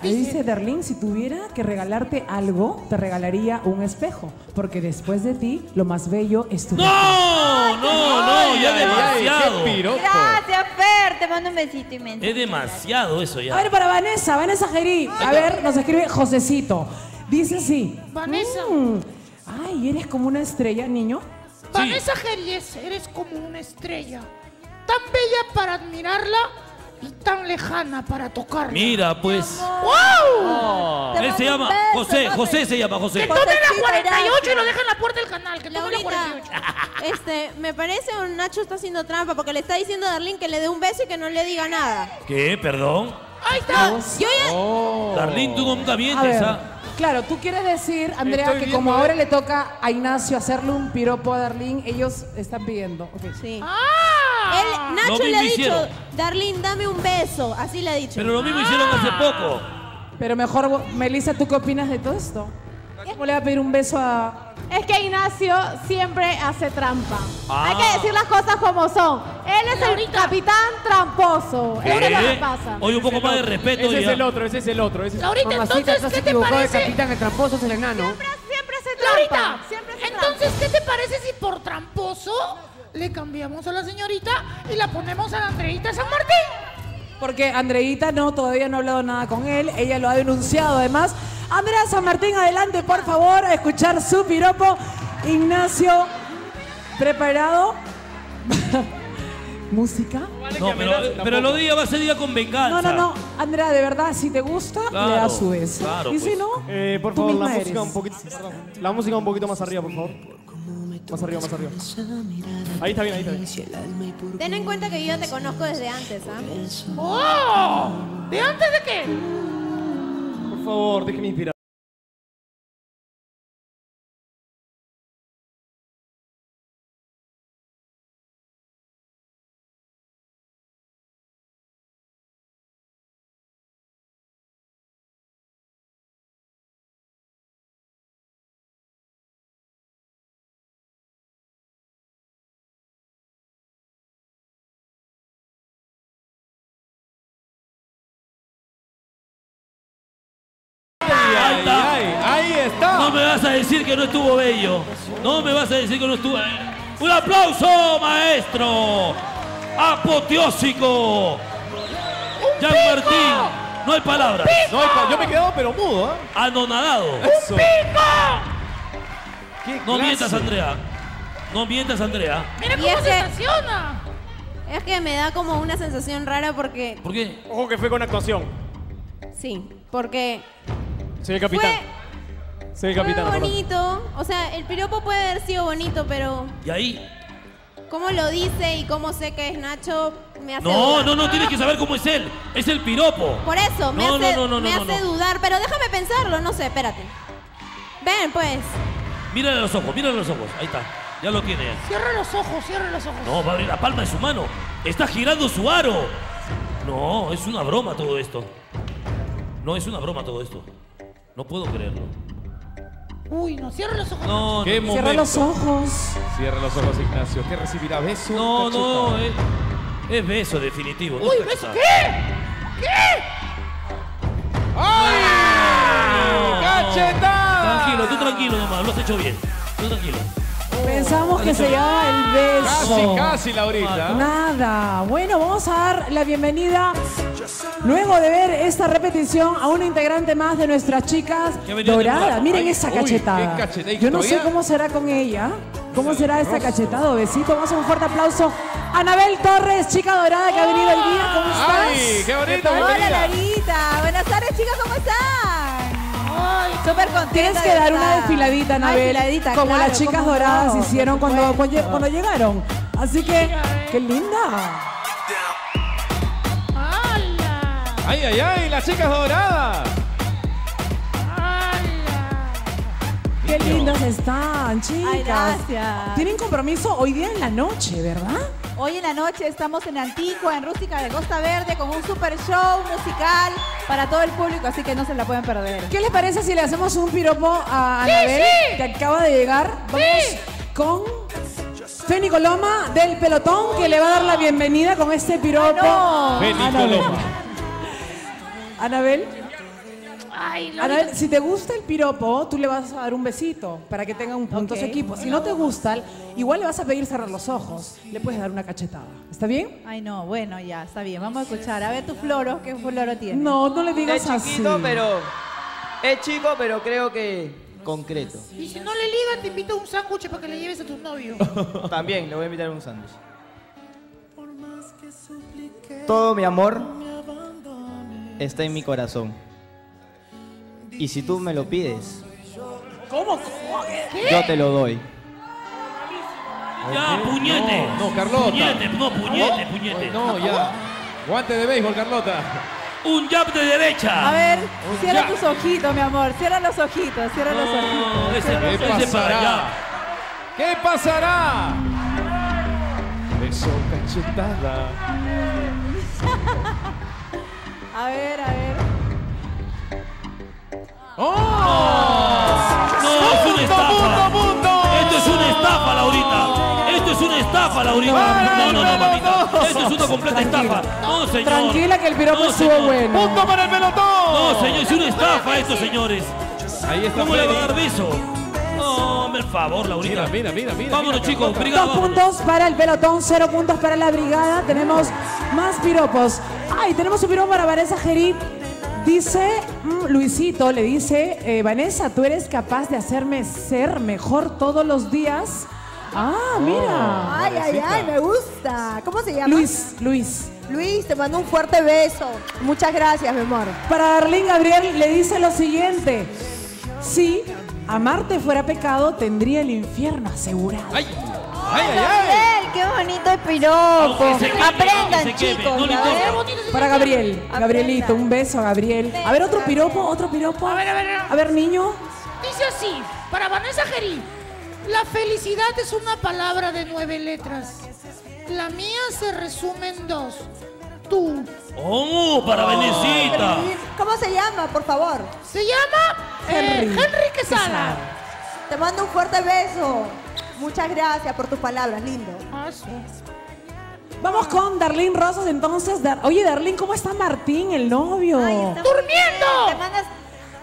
Ahí dice Darlene, si tuviera que regalarte algo, te regalaría un espejo. Porque después de ti, lo más bello es tu ¡No! ¡No, no! ¡Ya Ay, ay, demasiado! Gracias, Fer. Te mando un besito inmenso. Es demasiado eso A ya. ver, para Vanessa, Vanessa Gerí. A ver, nos escribe Josecito. Dice así. Vanessa. "Mm, ay, eres como una estrella, niño. Vanessa Geries, eres como una estrella. Tan bella para admirarla y tan lejana para tocarla. Mira, pues. ¡Wow! Él se llama José, José se llama José. Que tome la Josecito, 48 y lo deja en la puerta del canal. Que tome la Laurita, 48. [laughs] este, me parece un Nacho está haciendo trampa porque le está diciendo a Darlene que le dé un beso y que no le diga nada. ¿Qué? ¿Perdón? Ahí está. Yo ya, Oh. Darlene, tú nunca mientes, ¿ah? claro, tú quieres decir, Andrea, Estoy que viendo, como eh. ahora le toca a Ignacio hacerle un piropo a Darlene, ellos están pidiendo. Ok. sí. ¡Ah! Él, Nacho Lo le mismo ha dicho, hicieron. Darlene, dame un beso. Así le ha dicho. Pero lo mismo hicieron hace poco. Pero mejor, vos- Melissa, ¿tú qué opinas de todo esto? ¿Cómo le va a pedir un beso a...? Es que Ignacio siempre hace trampa. Ah. Hay que decir las cosas como son. Él es el capitán tramposo. Eso es lo que pasa. Oye, un poco más de respeto Ese es ya. el otro, ese es el otro. Ese es... Laurita, Mamacita, entonces, estás ¿qué te equivocado de parece? capitán, el tramposo es el enano. Siempre hace trampa. Laurita, Siempre hace entonces, ¿qué te parece si por tramposo le cambiamos a la señorita y la ponemos a la Andreita San Martín? Porque Andreita no, todavía no ha hablado nada con él. Ella lo ha denunciado además. Andrea San Martín, adelante, por favor, a escuchar su piropo. Ignacio, ¿preparado? [laughs] ¿Música? No, pero, pero lo día va a ser día con venganza. No, no, no. Andrea, de verdad, si te gusta, le das su beso. claro, y si pues. no, Eh, por Tú favor, la misma música, eres. un poquito, perdón. la música un poquito más arriba, por favor. Más arriba, más arriba. Ahí está bien, ahí está bien. Ten en cuenta que yo ya te conozco desde antes, ¿ah? ¡Oh! ¿De antes de qué? Por favor, déjeme inspirar. Decir que no estuvo bello. No me vas a decir que no estuvo. ¡Un aplauso, maestro! ¡Apoteósico! ¡Jean Martín! No hay palabras. No hay pa- yo me he quedado pero mudo, ¿ah? Anonadado. Eso. No mientas, Andrea. No mientas, Andrea. Mira cómo se estaciona. Es que me da como una sensación rara porque. ¿Por qué? Ojo que fue con actuación. Sí, porque Soy el capitán. Fue capitán. perdón. bonito. O sea, el piropo puede haber sido bonito, pero Y ahí. cómo lo dice y cómo sé que es Nacho me hace No, dudar. no, no, tienes que saber cómo es él. Es el piropo. Por eso, me No, hace, no, no, no, me no, hace no. dudar, pero déjame pensarlo, no sé, espérate. Ven, pues. Mírale a los ojos, mírale a los ojos. Ahí está. Ya lo tiene. Cierra los ojos, cierra los ojos. No, va a abrir la palma de su mano. Está girando su aro. No, es una broma todo esto. No, es una broma todo esto. No puedo creerlo. Uy, no, cierra los ojos. No, ¿Qué no. momento? los ojos. Cierra los ojos, Ignacio. ¿Qué recibirá? ¿Beso? No, no, es, es beso definitivo. no Uy, es ¿beso qué? ¿Qué? No, ¡Cachetada! Tranquilo, tú tranquilo nomás, lo has hecho bien. Tú tranquilo. Pensamos que se llevaba el beso. Casi, casi, Laurita. Nada. Bueno, vamos a dar la bienvenida, luego de ver esta repetición, a una integrante más de nuestras chicas temprano. Miren esa cachetada. Yo no sé cómo será con ella. ¿Cómo será esta cachetada besito? Vamos a un fuerte aplauso. Anabel Torres, chica dorada que ha venido hoy día. ¿Cómo estás? ¡Ay, qué bonito! Hola. Laurita. Buenas tardes, chicas, ¿cómo están? Súper contenta. Tienes que dar una desfiladita, Anabel, desfiladita, como claro, las chicas no, doradas hicieron cuando, cuando, cuando llegaron. Así que, qué linda. ¡Hala! ¡Ay, ay, ay! ¡Las chicas doradas! Qué lindas están, chicas. Ay, gracias. Tienen compromiso hoy día en la noche, ¿verdad? Hoy en la noche estamos en Antigua, en Rústica de Costa Verde, con un super show musical para todo el público, así que no se la pueden perder. ¿Qué les parece si le hacemos un piropo a Sí, Anabel, sí. que acaba de llegar? Vamos con Feni Coloma del pelotón, que le va a dar la bienvenida con este piropo. Ah, no. Feni Anabel. Coloma. Anabel, Ay. Anabel, si te gusta el piropo, tú le vas a dar un besito para que tenga un punto su Ok. equipo. Si no te gusta, igual le vas a pedir cerrar los ojos. Le puedes dar una cachetada. ¿Está bien? Ay, no, bueno, ya, está bien. Vamos a escuchar. A ver tu floro, ¿qué floro tiene? No, no le digas Es chiquito, así. pero. Es chico, pero creo que concreto. Y si no le ligan, te invito a un sándwich para que le lleves a tu novio. [laughs] También le voy a invitar un sándwich. Todo mi amor está en mi corazón. Y si tú me lo pides, ¿Cómo? yo te lo doy. Ya, puñete. No, no, Carlota. Puñete, no, puñete, puñete. No, ya. Guante de béisbol, Carlota. Un jab de derecha. A ver, Un cierra jab. tus ojitos, mi amor. Cierra los ojitos, cierra los ojitos. ese- cierra ¿Qué los ojitos. pasará? ¿Qué pasará? Beso, cachetada. [laughs] A ver, a ver. ¡Oh! No, es una ¡Punto, estafa. punto, punto! Esto es una estafa, Laurita. Esto es una estafa, Laurita. No, no, no, mamita. Esto es una completa estafa. No, señor. Tranquila que el piropo No, estuvo bueno. ¡Punto para el pelotón! No, señor, es una estafa esto, señores. Ahí está ¿Cómo le va a dar beso? No, hombre, por favor, Laurita. Mira, mira, mira, mira. Vámonos, mira, chicos. Brigada, Dos vámonos. puntos para el pelotón, cero puntos para la brigada. Tenemos más piropos. Ay, tenemos un piropo para Vanessa Gerit. Dice mm, Luisito, le dice, eh, Vanessa, ¿tú eres capaz de hacerme ser mejor todos los días? Ah, mira. Ay, ay, ay, me gusta. ¿Cómo se llama? Luis, Luis. Luis, te mando un fuerte beso. Muchas gracias, mi amor. Para Darlene Gabriel le dice lo siguiente. Si amarte fuera pecado, tendría el infierno asegurado. ¡Ay! ¡Ay, ay, qué bonito el piropo. Aprendan, chicos. Para Gabriel, Gabrielito, un beso a Gabriel. A ver, otro piropo, otro piropo. A ver, a ver, A ver, niño. Dice así, para Vanessa Gerí, la felicidad es una palabra de nueve letras. La mía se resume en dos. Tú. Oh, para Venecita. ¿Cómo se llama, por favor? Se llama eh, Henry. Henry Quesada. Te mando un fuerte beso. Muchas gracias por tus palabras, lindo. Vamos con Darlene Rosas entonces. Dar- Oye, Darlene, ¿cómo está Martín, el novio? ¡Durmiendo! Te mandas.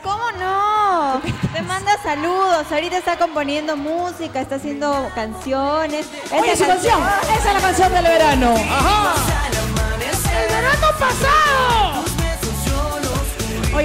¿Cómo no? Te manda saludos. Ahorita está componiendo música, está haciendo canciones. Oye, Esta su canción. Esa es la canción del verano. ¡El verano pasado!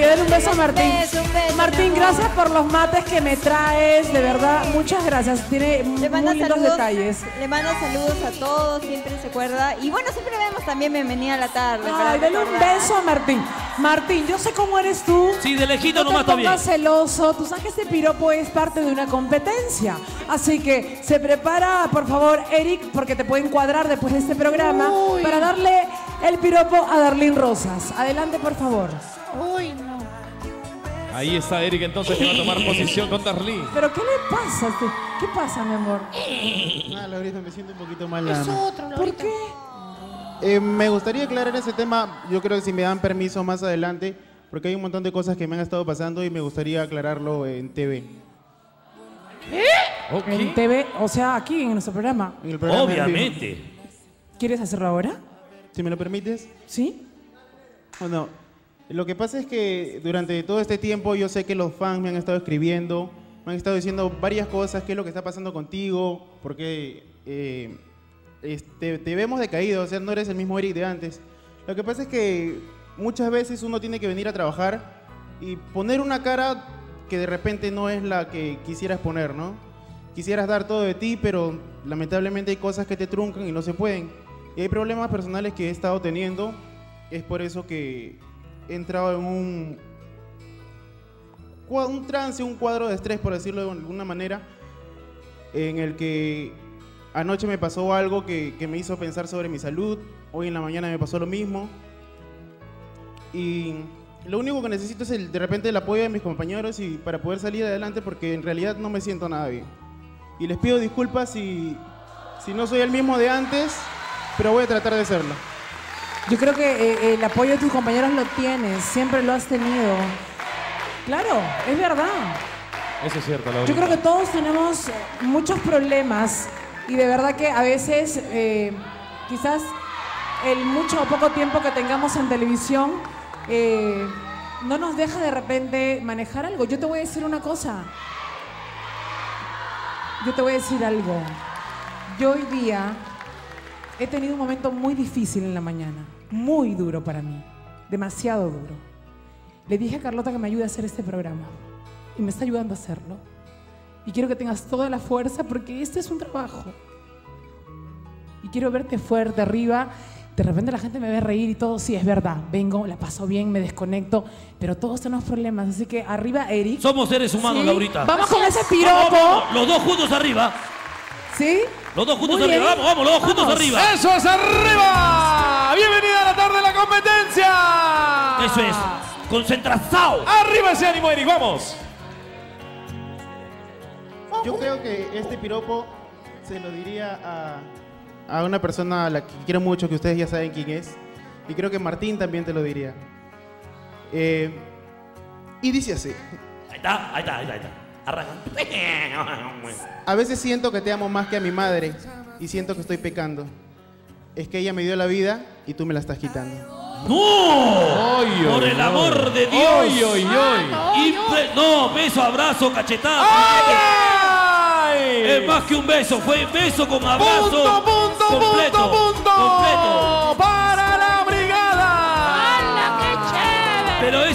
Dale un beso a Martín. beso, un beso, Martín, gracias por los mates que me traes, de verdad, muchas gracias. Tiene Le manda muy lindos saludos, detalles. Le manda saludos a todos, siempre se acuerda. Y bueno, siempre vemos también bienvenida a la tarde. Ay, dale un beso a Martín. Martín, yo sé cómo eres tú. Sí, de lejito no nomás está bien. celoso. Tú sabes que este piropo es parte de una competencia. Así que se prepara, por favor, Eric, porque te puede encuadrar después de este programa, para darle el piropo a Darlene Rosas. Adelante, por favor. Uy, no. Ahí está Eric entonces que va a tomar [laughs] posición con Darlene. ¿Pero qué le pasa? a usted? ¿Qué pasa, mi amor? Ah, Laurita, me siento un poquito mal. Es más. otro, ¿Por Laurita. qué? Eh, me gustaría aclarar ese tema, yo creo que si me dan permiso más adelante, porque hay un montón de cosas que me han estado pasando y me gustaría aclararlo en TV. En TV, o sea, aquí en nuestro programa. En el programa en vivo. Obviamente. ¿Quieres hacerlo ahora? Si me lo permites. ¿Sí? Bueno, lo que pasa es que durante todo este tiempo yo sé que los fans me han estado escribiendo, me han estado diciendo varias cosas, qué es lo que está pasando contigo, porque eh, este, te vemos decaído, o sea, no eres el mismo Eric de antes. Lo que pasa es que muchas veces uno tiene que venir a trabajar y poner una cara que de repente no es la que quisieras poner, ¿no? Quisieras dar todo de ti, pero lamentablemente hay cosas que te truncan y no se pueden. Y hay problemas personales que he estado teniendo. Es por eso que entrado en un, un trance, un cuadro de estrés, por decirlo de alguna manera, en el que anoche me pasó algo que, que me hizo pensar sobre mi salud. Hoy en la mañana me pasó lo mismo. Y lo único que necesito es el, de repente el apoyo de mis compañeros y para poder salir adelante porque en realidad no me siento nada bien. Y les pido disculpas si, si no soy el mismo de antes, pero voy a tratar de serlo. Yo creo que eh, el apoyo de tus compañeros lo tienes, siempre lo has tenido. Claro, es verdad. Eso es cierto, Laura. Yo creo que todos tenemos eh, muchos problemas y de verdad que a veces eh, quizás el mucho o poco tiempo que tengamos en televisión eh, no nos deja de repente manejar algo. Yo te voy a decir una cosa. Yo te voy a decir algo. Yo hoy día he tenido un momento muy difícil en la mañana, muy duro para mí, demasiado duro. Le dije a Carlota que me ayude a hacer este programa y me está ayudando a hacerlo. Y quiero que tengas toda la fuerza porque este es un trabajo. Y quiero verte fuerte arriba. De repente la gente me ve reír y todo, sí, es verdad. Vengo, la paso bien, me desconecto, pero todos tenemos problemas. Así que arriba, Eric. Somos seres humanos, Sí, Laurita. Vamos con ese Vamos, piropo. vamos, Los dos juntos arriba. ¿Sí? Los dos juntos Muy arriba. bien. Vamos, vamos, los dos juntos Vamos. arriba. ¡Eso es arriba! ¡Bienvenida a la tarde de la competencia! Eso es. Concentración. ¡Arriba ese ánimo, Eric! ¡Vamos! Yo creo que este piropo se lo diría a, a una persona a la que quiero mucho, que ustedes ya saben quién es. Y creo que Martín también te lo diría. Eh, y dice así. Ahí está, ahí está, ahí está. Ahí está. Arranca. A veces siento que te amo más que a mi madre y siento que estoy pecando. Es que ella me dio la vida y tú me la estás quitando. ¡No! Ay, Por el amor de Dios. Ay, ay, ay. Y be- no, beso, abrazo, cachetada. ¡Ay! Es más que un beso, fue beso con abrazo. ¡Punto, punto, completo, punto, punto!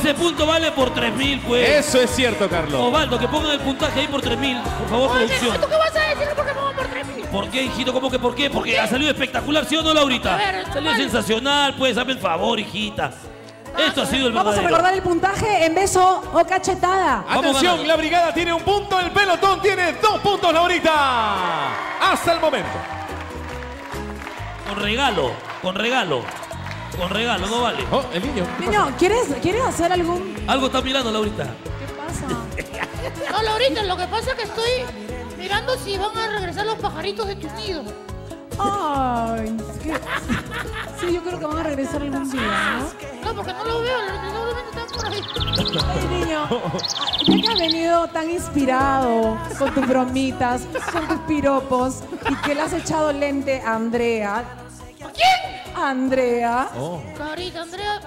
Ese punto vale por 3000, pues. Eso es cierto, Carlos. Osvaldo, que pongan el puntaje ahí por 3000, por favor, Oye, producción. ¿tú qué vas a decir voy por 3000? ¿Por qué, hijito? ¿Cómo que por qué? Porque ha salido espectacular, ¿sí o no, Laurita? A ver, Salió sensacional, pues, hazme el favor, hijita. Esto ha sido el Vamos a recordar el puntaje en beso o cachetada. Atención, la brigada tiene un punto, el pelotón tiene dos puntos, Laurita. Hasta el momento. Con regalo, con regalo. Con regalo, no vale. Oh, el niño. Niño, ¿quieres, ¿quieres hacer algún...? Algo está mirando, Laurita. ¿Qué pasa? [laughs] No, Laurita, lo que pasa es que estoy mirando si van a regresar los pajaritos de tu nido. Ay, es que... Sí, yo creo que van a regresar algún día, ¿no? No, porque no lo veo, solamente están por ahí. Ay, niño, ya que has venido tan inspirado con tus bromitas, con tus piropos, y que le has echado lente a Andrea. Andrea. Oh. Laurita, Andrea.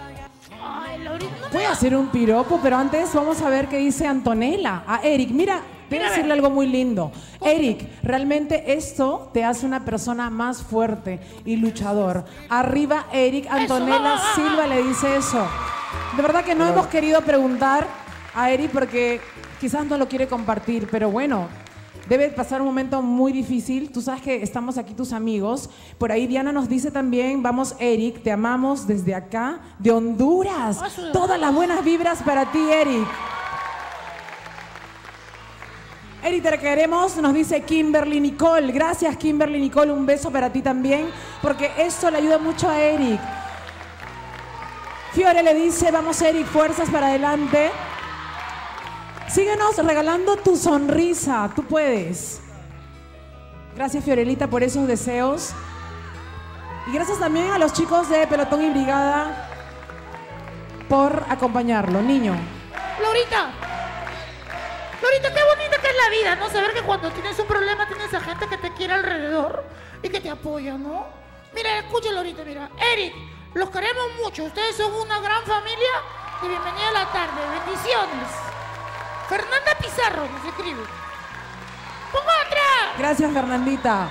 Ay, Laurita, no me Voy a hacer un piropo, pero antes vamos a ver qué dice Antonella. A Eric, mira, Debo decirle algo muy lindo. Eric, realmente esto te hace una persona más fuerte y luchador. Arriba, Eric. Antonella Silva le dice eso. De verdad que no hemos querido preguntar a Eric porque quizás no lo quiere compartir, pero bueno. Debe pasar un momento muy difícil. Tú sabes que estamos aquí tus amigos. Por ahí Diana nos dice también, vamos Eric, te amamos desde acá, de Honduras. Todas las buenas vibras para ti, Eric. Eric, te queremos, nos dice Kimberly Nicole. Gracias, Kimberly Nicole. Un beso para ti también, porque esto le ayuda mucho a Eric. Fiore le dice, vamos Eric, fuerzas para adelante. Síguenos regalando tu sonrisa, tú puedes. Gracias, Fiorelita, por esos deseos. Y gracias también a los chicos de Pelotón y Brigada por acompañarlo. Niño. Lorita. Lorita, qué bonita que es la vida, ¿no? Saber que cuando tienes un problema tienes a gente que te quiere alrededor y que te apoya, ¿no? Mira, escucha, Lorita, mira. Eric, los queremos mucho. Ustedes son una gran familia y bienvenida a la tarde. Bendiciones. Fernanda Pizarro nos escribe. ¡Ponga atrás! Gracias, Fernandita.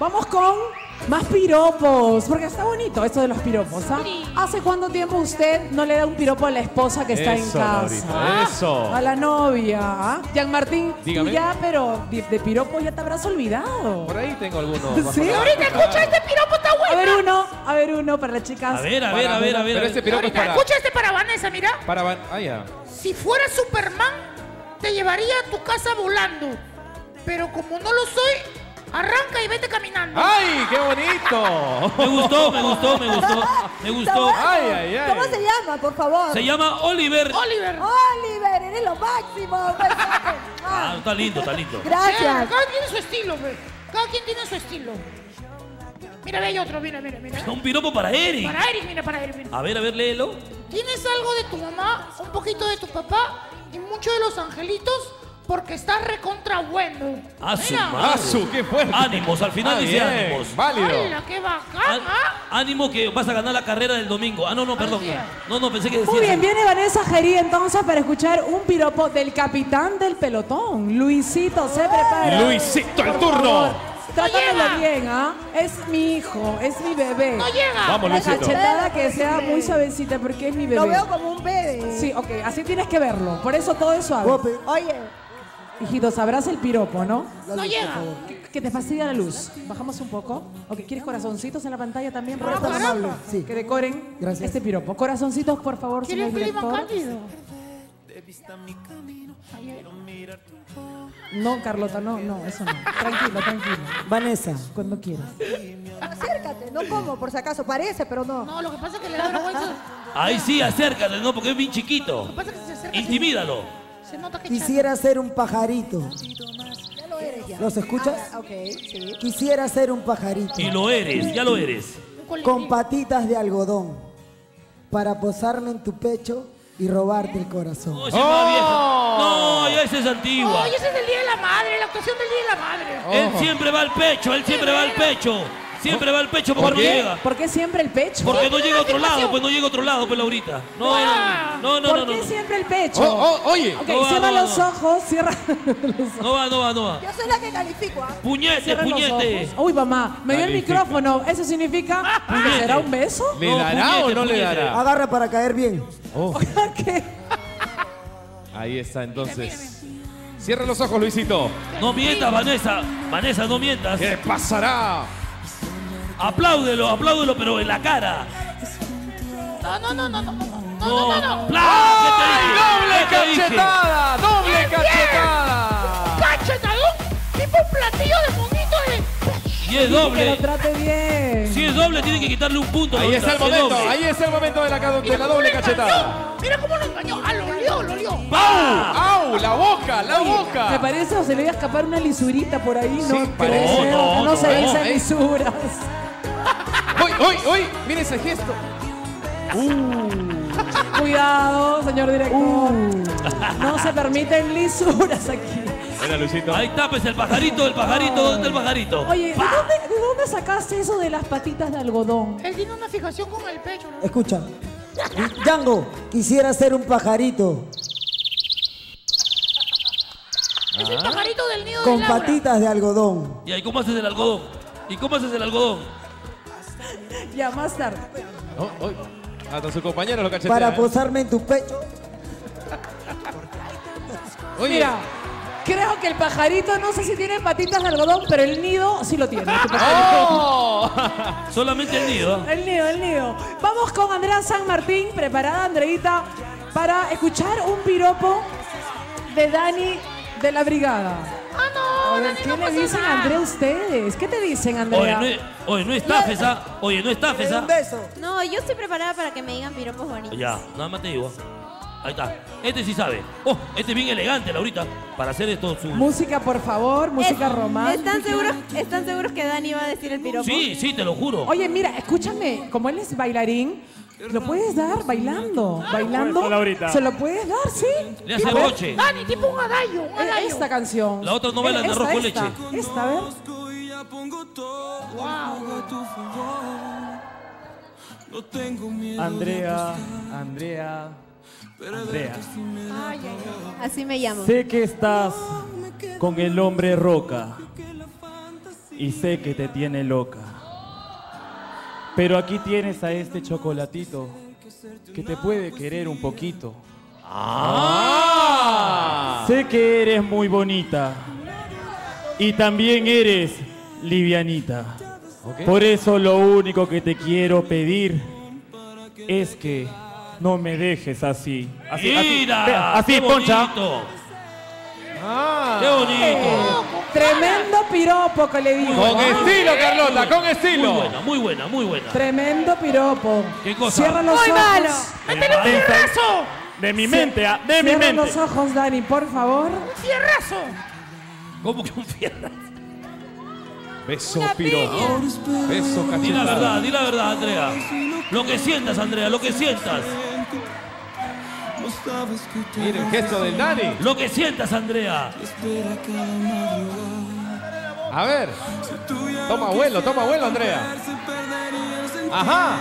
Vamos con más piropos, porque está bonito esto de los piropos. ¿ah? ¿Hace cuánto tiempo usted no le da un piropo a la esposa que está en Eso, casa? Laurita, eso. A la novia. ¿ah? Jean Martín, tú Dígame. ya, pero de, de piropos ya te habrás olvidado. Por ahí tengo algunos. ¿Sí? Ahorita escucha este piropo, está bueno. A ver uno, a ver uno para las chicas. A ver, a ver, a ver, a ver. Pero este piropo es para... escucha este para Vanessa, mira. Para... Van- Ah, ya. Si fuera Superman, te llevaría a tu casa volando. Pero como no lo soy, arranca y vete caminando. ¡Ay, qué bonito! Me gustó, me gustó, me gustó. Me gustó. Ay, ay, ay. ¿Cómo se llama, por favor? Se llama Oliver. Oliver. Oliver, eres lo máximo. Ah, está lindo, está lindo. Gracias. Cada quien tiene su estilo, ve. Cada quien tiene su estilo. Mira, ve hay otro, mira, mira, mira. Un piropo para Eric. Para Eric, mira, para Eric, mira. A ver, a ver, léelo. Tienes algo de tu mamá, un poquito de tu papá y mucho de los angelitos porque estás recontra bueno. A su Mira. madre. ¡Ah, su, qué fuerte! Ánimos, al final Ah, dice bien, ánimos. Válido. ¡Hala, qué bacán! ¿ah? Ánimo que vas a ganar la carrera del domingo. Ah, no, no, perdón. No, no, pensé que decía. Muy bien, viene Vanessa Gerí entonces para escuchar un piropo del capitán del pelotón. Luisito, se prepara. Luisito, el turno. Trátamelo llega. bien, ¿ah? Es mi hijo, es mi bebé. ¡No llega! Vamos, La Luisito. cachetada que sea muy suavecita porque es mi bebé. Lo veo como un bebé. Sí, ok, así tienes que verlo. Por eso todo es suave. Oye, Hijito, sabrás el piropo, ¿no? ¡No llega! Que, que te fastidia la luz. Bajamos un poco. Ok, ¿quieres corazoncitos en la pantalla también? Por caramba. Sí. Que decoren este piropo. Corazoncitos, por favor, ¿Quieres señor clima director. cálido? No, Carlota, no, no, eso no. Tranquilo, tranquilo. Vanessa. Cuando quieras. acércate. No como, por si acaso. Parece, pero no. No, lo que pasa es que le da vergüenza. Ahí sí, acércate, ¿no? Porque es bien chiquito. Lo que pasa es que se acerca. Intimídalo. Se nota que Quisiera ser un pajarito. Ya lo eres ya. ¿Los escuchas? Ah, sí. Quisiera ser un pajarito. Y lo eres, ya lo eres. Con patitas de algodón. Para posarme en tu pecho y robarte el corazón. Más vieja. No, ya esa es antigua. Oye, ese es el Día de la Madre, la actuación del Día de la Madre. Él siempre va al pecho, él siempre va al pecho. Siempre va al pecho porque ¿Por no qué? llega. ¿Por qué siempre el pecho? Porque no llega a otro lado, pues no llega a otro lado, pues Laurita. No, no, no, no, ¿Por no. qué no. siempre el pecho? Oh, oh, oye. Ok, No va, cierra no va, los no. ojos, cierra [laughs] los ojos. No va, no va, no va. Yo soy la que califico, ¿ah? Puñete, puñete. Uy, mamá, me dio el micrófono. ¿Eso significa [laughs] que será un beso? ¿Le No, dará puñete, o no le dará? Agarra para caer bien. Oh, [laughs] ¿Qué? ahí está entonces. Cierra los ojos, Luisito. No mientas, Vanessa. Vanessa, no mientas. ¿Qué pasará? Apláudelo, apláudelo, pero en la cara. No, no, no, no, no, no, no, No, no, no, no. ¡Pla! ¿Qué te ¡Ay, dije? doble cachetada! ¡Doble cachetada! ¡Cachetadón! Tipo platillo de monito de... Y es Que lo doble. trate bien. Si es doble, tiene que quitarle un punto. Ahí está el Es momento, doble. ahí está el momento de la, de Mira la doble cachetada. Mira cómo lo engañó. Ah, lo olió, lo olió. ¡Au! ¡Au! ¡La boca! ¡La Me boca! parece o se le iba a escapar una lisurita por ahí, ¿no? Sí, parece. No, no, no, se eh. lisuras. ¡Uy, uy! ¡Mire ese gesto! Cuidado, señor director. No se permiten lisuras aquí. Mira, Luisito. Ahí está, pues el pajarito, el pajarito, ¿dónde está el pajarito? Oye, ¿de dónde, de dónde sacaste eso de las patitas de algodón? Él tiene una fijación con el pecho. ¿no? Escucha. Django, quisiera ser un pajarito. Es el pajarito del nido Con de Laura. patitas de algodón. ¿Y ahí cómo haces el algodón? ¿Y cómo haces el algodón? Ya, más tarde. Oh, oh. Hasta su compañero lo cachetea. Para ¿eh? posarme en tu pecho. Oye. Mira, creo que el pajarito no sé si tiene patitas de algodón, pero el nido sí lo tiene. este. ¡Oh! [laughs] Solamente el nido. El nido, el nido. Vamos con Andrea San Martín, preparada Andreita, para escuchar un piropo de Dani de la Brigada. Ah, no, ver, Dani, ¿qué no le dicen nada. a Andrea ustedes? ¿Qué te dicen, Oye, Andrea? no, es- oye, no estafes, ¿ah? Oye, no estafes, ¿ah? No, yo estoy preparada para que me digan piropos bonitos. Ya, nada más te digo. Ahí está. Este sí sabe. Oh, este es bien elegante, Laurita. Para hacer esto su... Música, por favor, música Es- romántica. ¿Están seguros, ¿Están seguros que Dani va a decir el piropo? Sí, sí, te lo juro. Oye, mira, escúchame, como él es bailarín, lo puedes dar bailando, bailando. Laurita. Se lo puedes dar, sí. Le hace roche. Dani, tipo un adagio, un eh, adagio. Esta canción. La otra no baila de Esta, arroz con esta, leche. Esta, a ver. Andrea, Andrea, Andrea. Así me llamo. Sé que estás con el hombre roca y sé que te tiene loca. Pero aquí tienes a este chocolatito que te puede querer un poquito. ¡Ah! Sé que eres muy bonita y también eres livianita. Por eso lo único que te quiero pedir es que no me dejes así. Así, así, Mira, Poncha. bonito. Ah. Qué bonito. Tremendo piropo que le digo. Con estilo, Carlota, con estilo. Muy buena, muy buena, muy buena. Tremendo piropo. ¿Qué cosa? Cierra los Muy ojos. malo. ¡Métele un fierrazo! De mi mente, ah, de mi Cierra mente. los ojos, Dani, por favor. ¡Un fierrazo! ¿Cómo que un fierro? Beso piropo. Beso Di la verdad, di la verdad, Andrea. Lo que sientas, Andrea, lo que sientas. Mira el gesto del Dani. Lo que sientas, Andrea. A ver. Toma vuelo, toma vuelo, Andrea. Ajá.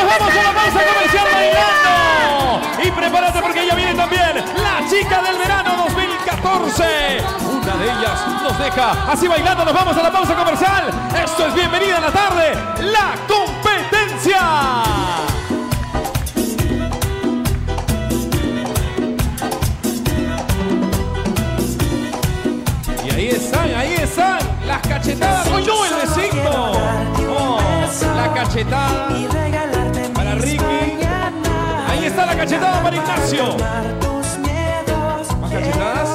Nos vamos a la pausa comercial bailando. Y prepárate porque ya viene también la chica del verano 2014. Una de ellas nos deja así bailando. Nos vamos a la pausa comercial. Esto es Bienvenida a la tarde, la competencia. Y ahí están, ahí están las cachetadas. ¡Uy, no, el besito! Oh, la cachetada está la cachetada para Ignacio. Más cachetadas.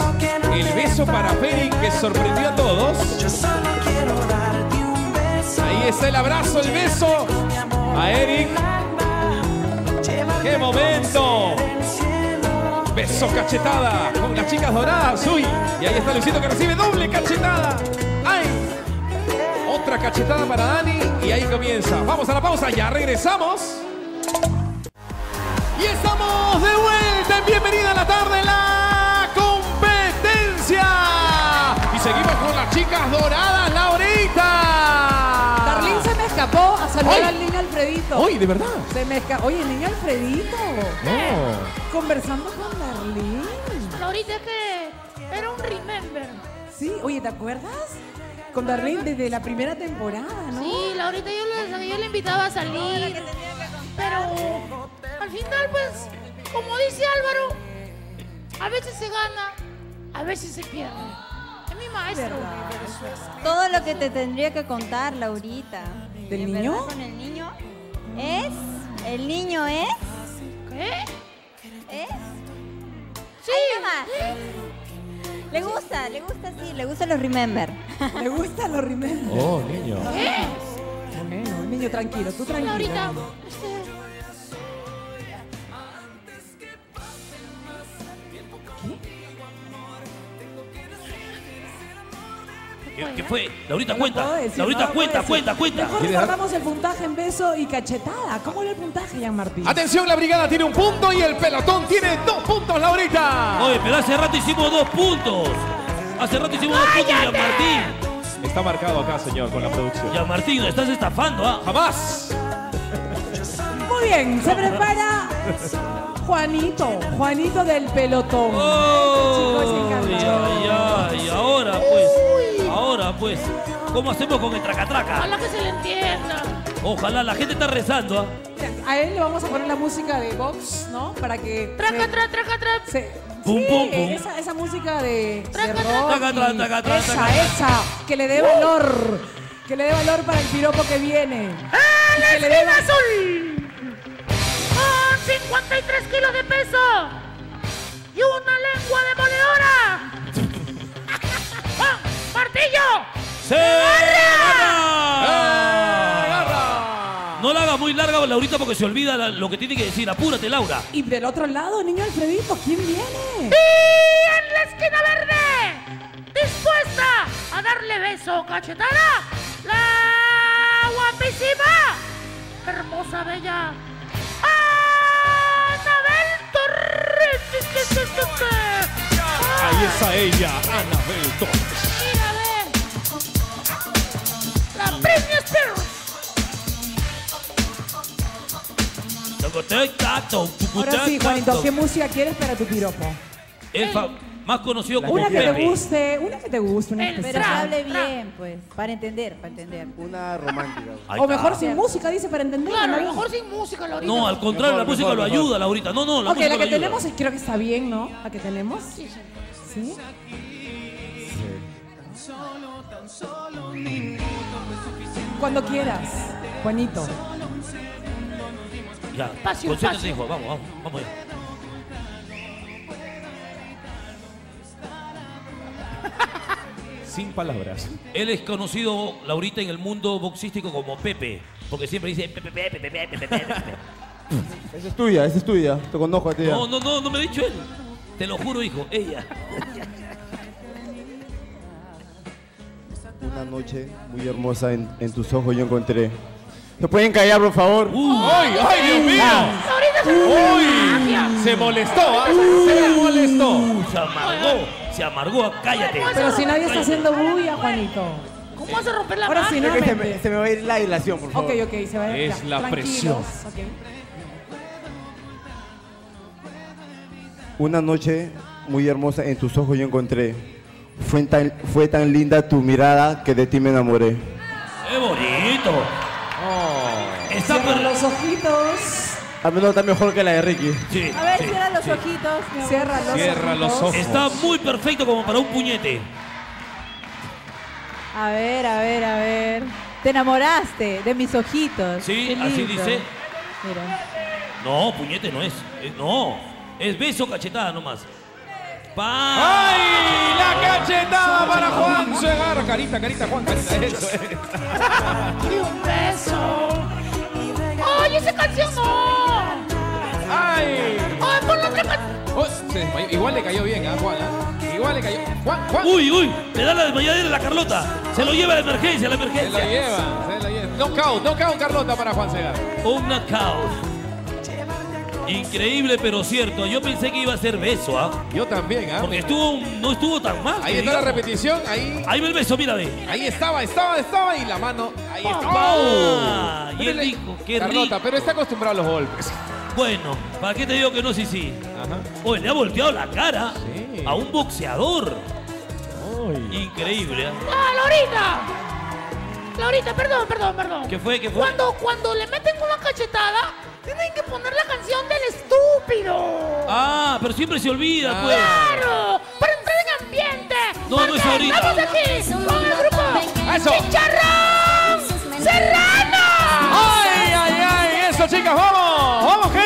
El beso para Feri que sorprendió a todos. Ahí está el abrazo, el beso a Eric. ¡Qué momento! Beso cachetada con las chicas doradas. Uy, y ahí está Luisito que recibe doble cachetada. ¡Ay! Otra cachetada para Dani y ahí comienza. Vamos a la pausa, ya regresamos. Bienvenida a la tarde, la competencia. Y seguimos con las chicas doradas, Laurita. Darlene se me escapó a saludar ¡Ay! al niño Alfredito. Uy, ¿de verdad? Se me escapó. Oye, el niño Alfredito. No. Conversando con Darlene. Ahorita es que era un remember. Sí, oye, ¿te acuerdas? Con Darlene desde la primera temporada, ¿no? Sí, Laurita, yo le, yo le invitaba a salir. Pero al final, pues, como dice Álvaro, a veces se gana, a veces se pierde. Es mi maestro. Todo lo que te tendría que contar, Laurita. ¿Del ¿En niño? verdad Con el niño es. El niño es. ¿Qué? ¿Es? Sí. Le gusta, le gusta, sí, le gustan los remember. [laughs] Le gustan los remember. Oh, niño. Bueno, niño, tranquilo, tú tranquilo. Laurita. ¿Qué, qué fue? Laurita, No lo puedo cuenta. decir, Laurita, no lo puedo cuenta, decir. cuenta, cuenta. Mejor recordamos el puntaje en beso y cachetada. ¿Cómo era el puntaje, Jean Martín? Atención, la brigada tiene un punto y el pelotón tiene dos puntos, Laurita. Oye, pero hace rato hicimos dos puntos. Hace rato hicimos dos puntos, Jean Martín. Está marcado acá, señor, con la producción. Jean Martín, nos estás estafando, ¿ah? ¡Jamás! Muy bien, se [laughs] prepara Juanito, Juanito del pelotón. Oh, Este pues, ¿cómo hacemos con el tracatraca? ojalá que se le entienda. Ojalá, la gente está rezando, ¿ah? A él le vamos a poner la música de Vox, ¿no? Para que. Traca, se- tra, traca, tra. se- Pum, sí, pum, pum. Esa, esa música de, de Traca, rock traca, traca, traca, traca, esa, traca. esa, que le dé valor, que le dé valor para el piropo que viene. ¡El Y que le dé azul! ¡Con 53 kilos de peso! ¡Y una lengua demoledora! ¡Juan Martillo! ¡Se agarra! No la haga muy larga, Laurita, porque se olvida la- lo que tiene que decir. Apúrate, Laura. Y del otro lado, niño Alfredito, ¿quién viene? ¡Y en la esquina verde! ¡Dispuesta a darle beso cachetada! ¡La guapísima! ¡Hermosa, bella! ¡Anabel Torres! Ahí está ella, Anabel Torres. Ahora sí, Juanito, ¿qué música quieres para tu piropo? El fa- más conocido como Una que te guste, una que te guste, una Pero que hable bien, pues, para entender, para entender. Una romántica. [laughs] Ahí O mejor sin música, dice, para entender. Claro, a ¿no? lo mejor sin música, Laurita. No, al contrario, la Mejor, música mejor, lo mejor. ayuda, Laurita. No, no, la Ok, música la lo que ayuda. tenemos creo que está bien, ¿no? La que tenemos. Sí, sí. ¿Sí? Cuando quieras, Juanito. Ya, Espacio, espacio. hijo. Vamos, vamos, vamos ya. Sin palabras. Él es conocido, Laurita, en el mundo boxístico como Pepe. Porque siempre dice Pepe, Pepe, Pepe, Pepe, Pepe, Pepe. Esa es tuya, esa es tuya. Te conozco a ti. ya. No, no, no, no me ha dicho él. Te lo juro, hijo, ella. Una noche muy hermosa en, en tus ojos yo encontré. ¿Se pueden callar, por favor? ¡Ay, ay, Dios mío! ¡Uy! Se molestó, ¿ah? Se molestó. Uh, se amargó, se amargó, cállate. Pero si nadie está haciendo bulla, Juanito. ¿Cómo vas a romper la Ahora sí? Es que se, me, se me va a ir la dilación, por favor. Ok, ok, se va a Es ya, la tranquilos, presión. Una noche muy hermosa en tus ojos yo encontré. Fue tan, fue tan linda tu mirada que de ti me enamoré. ¡Qué bonito! Está Cierra per- los ojitos. Al menos está mejor que la de Ricky. Sí, A ver, sí, cierra los sí. ojitos. Cierra los Cierra los ojos. Está muy perfecto como para un puñete. A ver, a ver, a ver. Te enamoraste de mis ojitos. Sí, Qué así lindo. dice. Mira. No, puñete no es. Eh, no, es beso cachetada nomás. Pa. ¡Ay! ¡La cachetada para Juan Segarra! Carita, carita, Juan, carita. Eso es. Y un beso. ¡Ay, esa canción no! ¡Ay! ¡Ay, pon la otra canción! Oh, se desmayó. Igual le cayó bien, ¿ah, Juan? ah? Igual le cayó. Juan, Juan. Uy, uy, le da la desmayadera a la Carlota. Se lo lleva a la emergencia, a la Se lo emergencia. lleva, se lo lleva. Knockout, knockout, Carlota para Juan Segarra. Un knockout. Increíble, pero cierto. Yo pensé que iba a ser beso, ¿ah? Yo también, ¿ah? Porque estuvo, no estuvo tan mal. Ahí está la repetición, ahí. Ahí va el beso, mira, ve. Ahí estaba, estaba, estaba y la mano. Ahí está. Ah, y Pero él dijo, qué Carlota, rico. pero está acostumbrado a los golpes. Bueno, ¿para qué te digo que no, sí, sí? Ajá. Oye, le ha volteado la cara Sí. a un boxeador. Increíble, ¿eh? ¡Ah, Laurita! Laurita, perdón, perdón, perdón. ¿Qué fue? ¿Qué fue? Cuando, cuando le meten una cachetada, tienen que poner la canción del estúpido. Ah, pero siempre se olvida, pues. ¡Claro! ¡Para entrar en ambiente! No, no es ahorita. Estamos aquí con el grupo Eso. ¡Chicharrón Serrano! ¡Ay, ay, ay! ¡Eso, chicas! ¡Vamos! ¡Vamos, gente!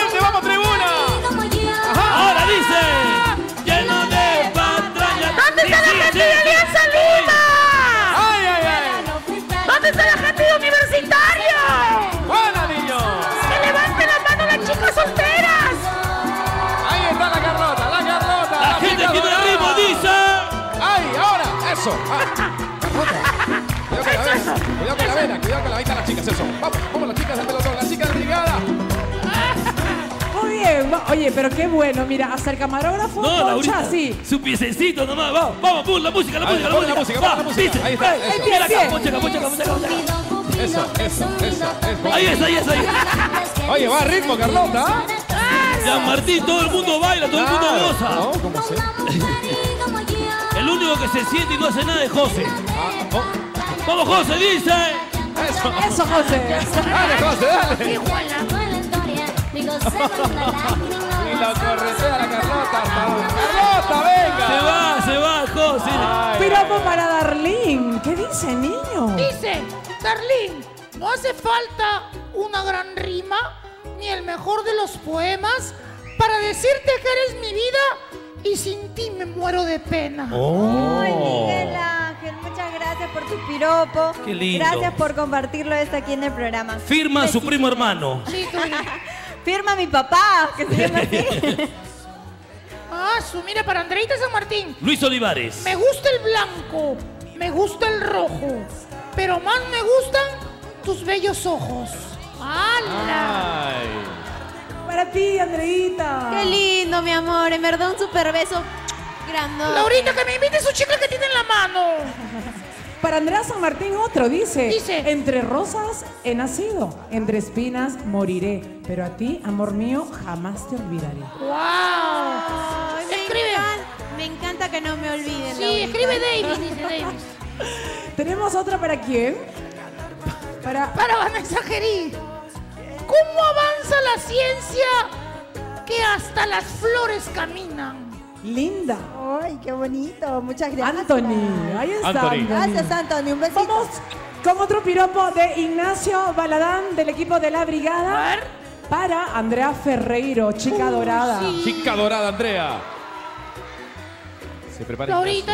¡Eso! Ah. Cuidado con la vena, cuidado con la vena, cuidado con la... Están las chicas, eso. Vamos, vamos las chicas del pelotón, las chicas de brigada. Muy bien. va- Oye, pero qué bueno. Mira, hasta el camarógrafo No, Laurita. así. Su piececito nomás, vamos, vamos, pum, la música, la Ahí, música, la música. música, Va, la música. dice, Ahí está, eso. Mira acá, poncha, poncha, poncha, poncha. Eso, eso, eso, eso. Ahí es, ahí es, ahí es. Oye, va a ritmo, Carlota. ¿ah? Ya Martín, todo el mundo baila, todo el mundo goza. No, ¿cómo se? Único que se siente y no hace nada es José. Ah, oh. Vamos, José, dice. Eso. Eso, José. Dale, José, dale. [laughs] Y lo corretea la Carlota. ¡Carlota, venga! Se va, se va, José. Piropo para Darlene. ¿Qué dice, niño? Dice, Darlene, no hace falta una gran rima ni el mejor de los poemas para decirte que eres mi vida y sin ti me muero de pena. Oh. Ay, Miguel Ángel, muchas gracias por tu piropo. Qué lindo. Gracias por compartirlo esto aquí en el programa. Firma su primo hermano. Sí, tú. [laughs] Firma mi papá, que se llama así. [laughs] Ah, su, mira, para Andreita San Martín. Luis Olivares. Me gusta el blanco, me gusta el rojo, pero más me gustan tus bellos ojos. ¡Hala! Ay. Para ti, Andreita. Qué lindo, mi amor. En verdad, un super beso grandote. Laurita, que me invite su chicle que tiene en la mano. [laughs] Para Andrea San Martín otro dice, Dice. entre rosas he nacido, entre espinas moriré, pero a ti, amor mío, jamás te olvidaré. ¡Wow! Ay, me, Escribe. encanta, me encanta que no me olviden. Sí, Laurita. escribe Davis, dice Davis. [laughs] ¿Tenemos otra para quién? Para... Para Vanessa Gerí. ¿Cómo avanza la ciencia que hasta las flores caminan? Linda. Ay, qué bonito. Muchas gracias. Anthony, ahí está. Anthony. Gracias, Anthony. Un besito. Vamos con otro piropo de Ignacio Baladán del equipo de la Brigada para Andrea Ferreiro, chica dorada. Chica dorada, Andrea. Se prepara. Me gusta.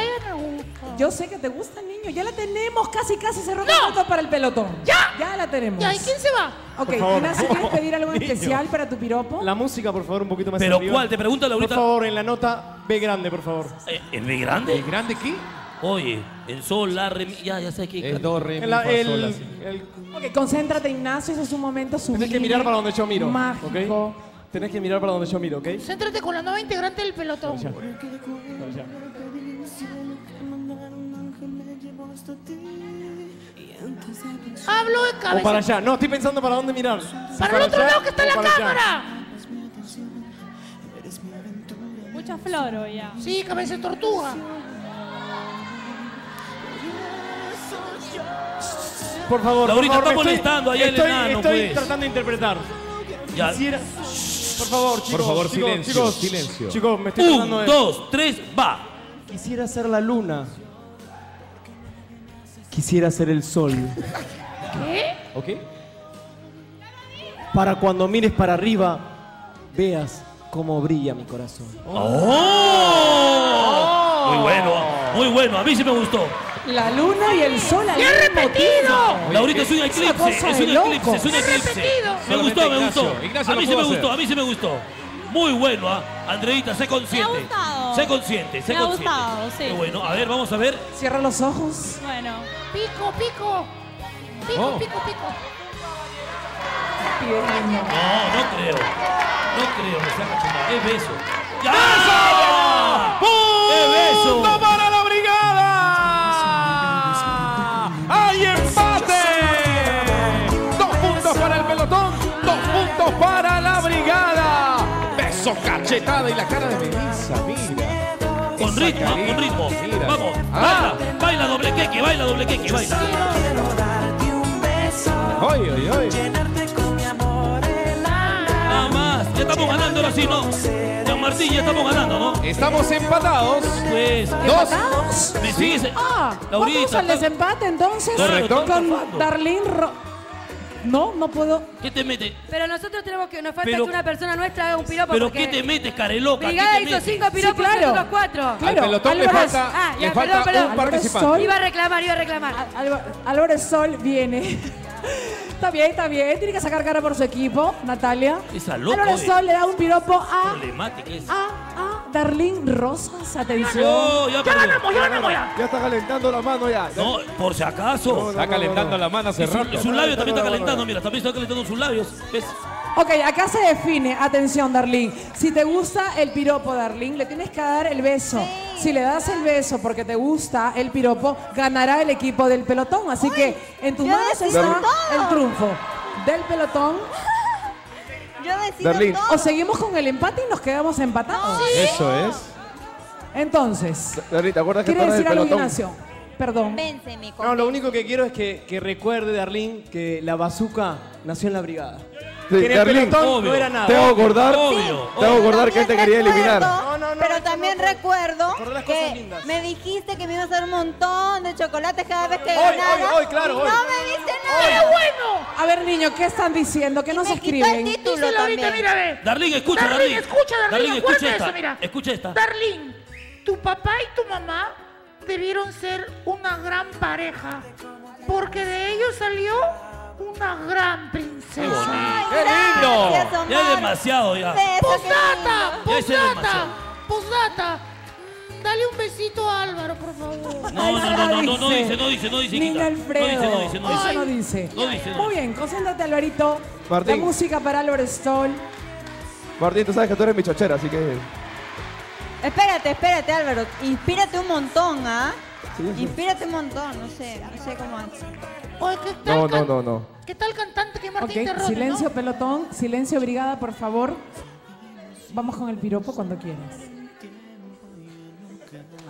Yo sé que te gusta, niño. Ya la tenemos, casi, casi se rompe ¡No! el para el pelotón. ¡Ya! Ya la tenemos. Ya, ¿y quién se va? Ok. Ignacio, ¿quieres pedir algo en [laughs] Niño. especial para tu piropo? La música, por favor, un poquito más ¿Pero arriba. cuál? Te pregunta Laurita. Por favor, en la nota B grande, por favor. Eh, ¿El B grande? ¿El grande qué? Oye, el sol, la, re, ya, ya sé que. El do, re, mi, En la- fa, el, sol, así. el- Ok, concéntrate, Ignacio. Ese es un momento sublime. tenés que mirar para donde yo miro. Mágico. ¿ok? Tenés que mirar para donde yo miro, ¿ok? Céntrate con la nueva integrante del pelotón. Ya. Ya. Hablo de O cabeza. para allá. No, estoy pensando para dónde mirar. Si Para el otro allá lado que está o la para allá. cámara. Mucha flor ya. Sí, cabeza de tortuga. Por favor, Laurita, por favor, está me molestando allá el estoy, enano, Estoy pues. tratando de interpretar. Ya. Quisiera... Por favor, chicos. favor, chicos, silencio, chicos, silencio. Chicos, me estoy tratando Un, de... dos, tres, va. Quisiera ser la luna. Quisiera ser el sol. ¿Qué? ¿Ok? Para cuando mires para arriba, veas cómo brilla mi corazón. ¡Oh! Muy bueno, muy bueno. A mí sí me gustó. La luna y el sol al ¡Qué mismo repetido! tiempo. Laurita es un eclipse, cosa es de un eclipse, es un eclipse. repetido. Me Solamente gustó, me Ignacio. gustó. Ignacio A mí sí me gustó, a mí sí me gustó. Muy bueno, ¿ah? Andreita, sé consciente. Me ha gustado. Sé consciente, sé Me ha consciente. gustado, sí. Qué bueno. A ver, vamos a ver. Cierra los ojos. Bueno. Pico, pico. Pico, Oh. pico, pico. No, no creo. No creo que sea cachetada. Es beso. ¡Ya! ¡Es beso! ¡Punto para la brigada! ¡Hay empate! Dos puntos para el pelotón, dos puntos para la brigada. Beso cachetada y la cara de Melissa, mira. Con ritmo, con ritmo. Vamos, baila, baila doble queque, baila doble queque, baila. Ay, ay, ay. Nada más, ya estamos ganando ahora sí, ¿no? Jean Martín, ya estamos ganando, ¿no? Estamos empatados. Pues, ¿Empatados? ¿Me sigues? Ah, Laurita, vamos al desempate entonces. Correcto. Con Darlene Ro... No, no puedo. ¿Qué te metes? Pero nosotros tenemos que, nos falta Pero- que una persona nuestra haga un piropo. ¿Pero porque qué te metes, careloca? ¿Qué Brigada te hizo metes? cinco piropos, Sí, claro. nosotros cuatro. Claro, Al pelotón le Álvarez- falta, Ah, le ya, falta perdón, perdón. un participante. Iba a reclamar, iba a reclamar. Álvarez Sol viene. [laughs] está bien, está bien. Tiene que sacar cara por su equipo, Natalia. Esa loca, Álvarez. Sol le da un piropo a, Problemática es. a Darlene Rosas. Atención. No, ya perdió. Ya está calentando la mano ya. No, por si acaso. Está calentando la mano hace Y su- rato. Su labio también está calentando, mira, también está calentando sus labios. ¿Ves? Ok, acá se define, atención Darlene, si te gusta el piropo Darlene, le tienes que dar el beso. Si le das el beso porque te gusta el piropo, ganará el equipo del pelotón. Así que en tus manos está todo. el triunfo del pelotón. [laughs] Yo decido Darlene. todo. O seguimos con el empate y nos quedamos empatados. Eso es. Entonces, Darlene, ¿te acuerdas que ¿quiere decir algo? Ignacio? Perdón. Vence, mi No, lo único que quiero es que, que recuerde, Darlene, que la bazooka nació en la brigada. Sí, en el Darlene, pelotón obvio. no era nada. Tengo que acordar, Obvio. tengo que acordar que él te quería eliminar. No, no, no, pero también recuerdo Recordé las cosas que lindas. me dijiste que me ibas a dar un montón de chocolates cada vez que Hoy, ganara. hoy, hoy, claro, hoy. No me diste nada. bueno! A ver, niño, ¿qué están diciendo? ¿Qué nos me quitó el escriben? título ahorita, mira, ve. Darlene, escucha, Darlene, escucha, Darlene, escucha esta. eso, mira. Escucha esta. Darlene, tu papá y tu mamá debieron ser una gran pareja, porque de ellos salió una gran princesa. Ay, ¡Qué lindo! gracias, Ya es demasiado, ya. Beso, qué Postdata, lindo. Ya ese es postdata, demasiado. postdata. Mm, Dale un besito a Álvaro, por favor. No, no, no, no, no, no dice, no dice, no dice, Quita. Alfredo. No dice, no dice, no Eso dice. no dice. No dice, no Muy bien, concéntrate, Alvarito. Martín. La música para Álvaro Stoll. Martín, tú sabes que tú eres mi chochera, así que... Espérate, espérate, Álvaro. Inspírate un montón, ¿ah? Sí, sí. Inspírate un montón, no sé, no sé cómo hacer. Oye, ¿qué tal, No, no, can- no, no. ¿Qué tal cantante que Martín Ok, Terrone, silencio, no? pelotón. Silencio, brigada, por favor. Vamos con el piropo cuando quieras.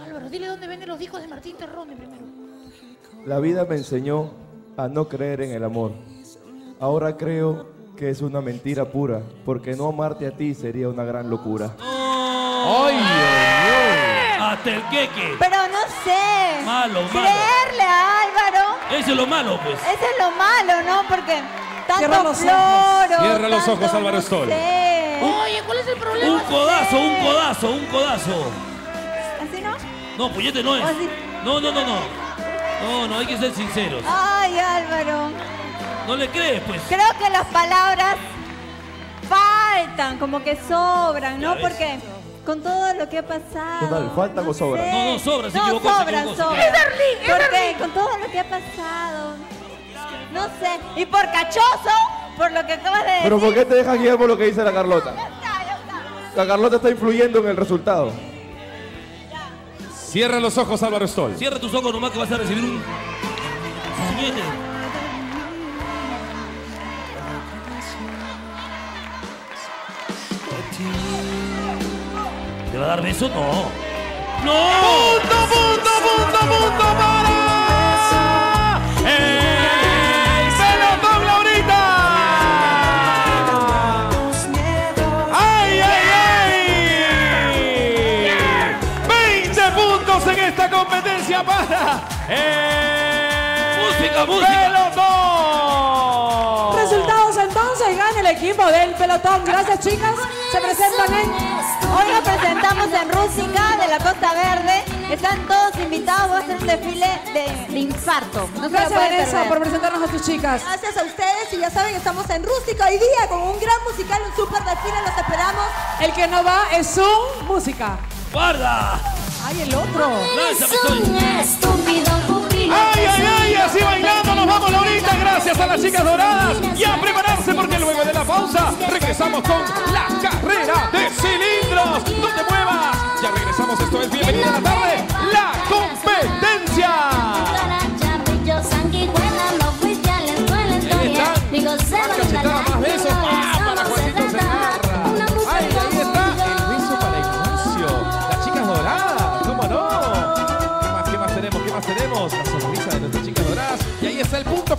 Álvaro, dile dónde venden los discos de Martín Terrone primero. La vida me enseñó a no creer en el amor. Ahora creo que es una mentira pura, porque no amarte a ti sería una gran locura. ¡Ay, ay, Hasta el queque. Pero no sé. Malo, malo. Creerle a Álvaro, Eso es lo malo, pues. ese es lo malo, ¿no? Porque Cierra tanto los ojos. floro. Cierra los ojos, Álvaro no Stoll. sé. Oye, ¿cuál es el problema? Un codazo, un codazo, un codazo. ¿Así no? No, puñete no es. ¿O así? No, no, no, no. No, no, hay que ser sinceros. Ay, Álvaro. No le crees, pues. Creo que las palabras faltan, como que sobran, ¿no? Porque con todo lo que ha pasado. Total, ¿faltan o sobran? sé. No, no, sobran, se No, equivocó, equivocó, se sobran. equivocó. Darlene, es Porque con todo lo que ha pasado. No sé. Y por cachoso, por lo que acabas de decir. Pero ¿por qué te dejas guiar por lo que dice la Carlota? Ya está, ya está. La Carlota está influyendo en el resultado. Cierra los ojos, Álvaro Stoll. Cierra tus ojos nomás que vas a recibir un puñete. ¿Te va a dar beso? No. ¡No! ¡Punto, punto, punto, punto para el pelotón Laurita! ¡Ay, ay, ay! 20 puntos en esta competencia para el Música, música. Equipo del pelotón. Gracias, chicas. Se presentan en. Hoy nos presentamos en Rústica de la Costa Verde. Están todos invitados. Va a ser un desfile de, de infarto. No Gracias, Vanessa, por presentarnos a tus chicas. Gracias a ustedes y ya saben, estamos en Rústica hoy día con un gran musical, un super desfile, los esperamos. El que no va es su música. ¡Guarda! ¡Ay, el otro! ¡Ay, ay, ay! Así bailando nos vamos Laurita. Gracias a las chicas doradas. Y a prepararse porque luego de la pausa regresamos con la carrera de cilindros. No te muevas. Ya regresamos. Esto es Bienvenida a la tarde. La competencia.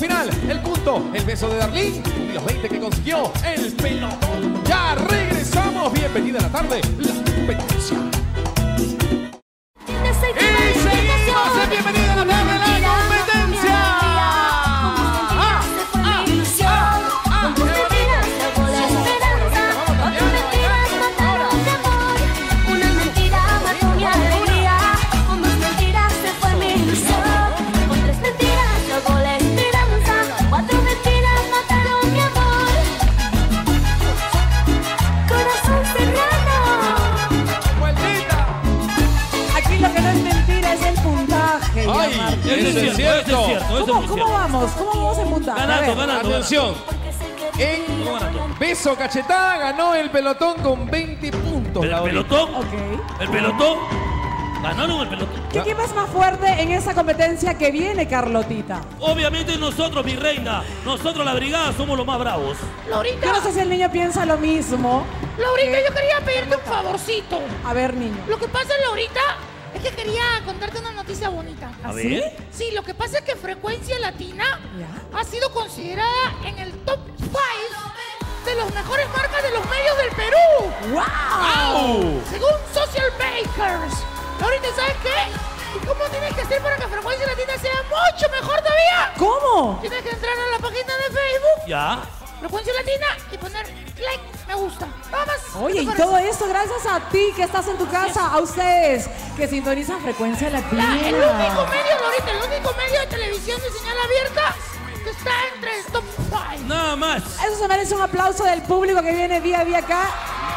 El punto, el beso de Darlene y los 20 que consiguió el pelotón. Ya regresamos. Bienvenida a la tarde, la competencia. Cierto, eso es cierto, eso ¿Cómo, es muy cómo cierto. vamos? ¿Cómo vamos en puntaje? A ver. Atención. En beso cachetada ganó el pelotón con 20 puntos. ¿El Laurita. pelotón? ¿El pelotón? ¿Ganaron el pelotón? ¿Qué equipo es más fuerte en esa competencia que viene, Carlotita? Obviamente nosotros, mi reina, nosotros la brigada somos los más bravos. Laurita. Yo no sé si el niño piensa lo mismo. Laurita, yo quería pedirte un favorcito. A ver, niño. Lo que pasa, Laurita, es que quería contarte una noticia bonita. ¿Ah, A sí? ver. Sí, lo que pasa es que Frecuencia Latina ha sido considerada en el top 5 de las mejores marcas de los medios del Perú. ¡Wow! Según Social Bakers. Laurita, ¿sabes qué? ¿Y cómo tienes que hacer para que Frecuencia Latina sea mucho mejor todavía? ¿Cómo? Tienes que entrar a la página de Facebook, Ya. Frecuencia Latina, y poner like, me gusta. Vamos. Oye, y todo esto gracias a ti que estás en tu casa, a ustedes que sintonizan Frecuencia Latina. El único medio, Lorita, el único medio de televisión de señal abierta que está entre el top 5. Nada más. Eso se merece un aplauso del público que viene día a día acá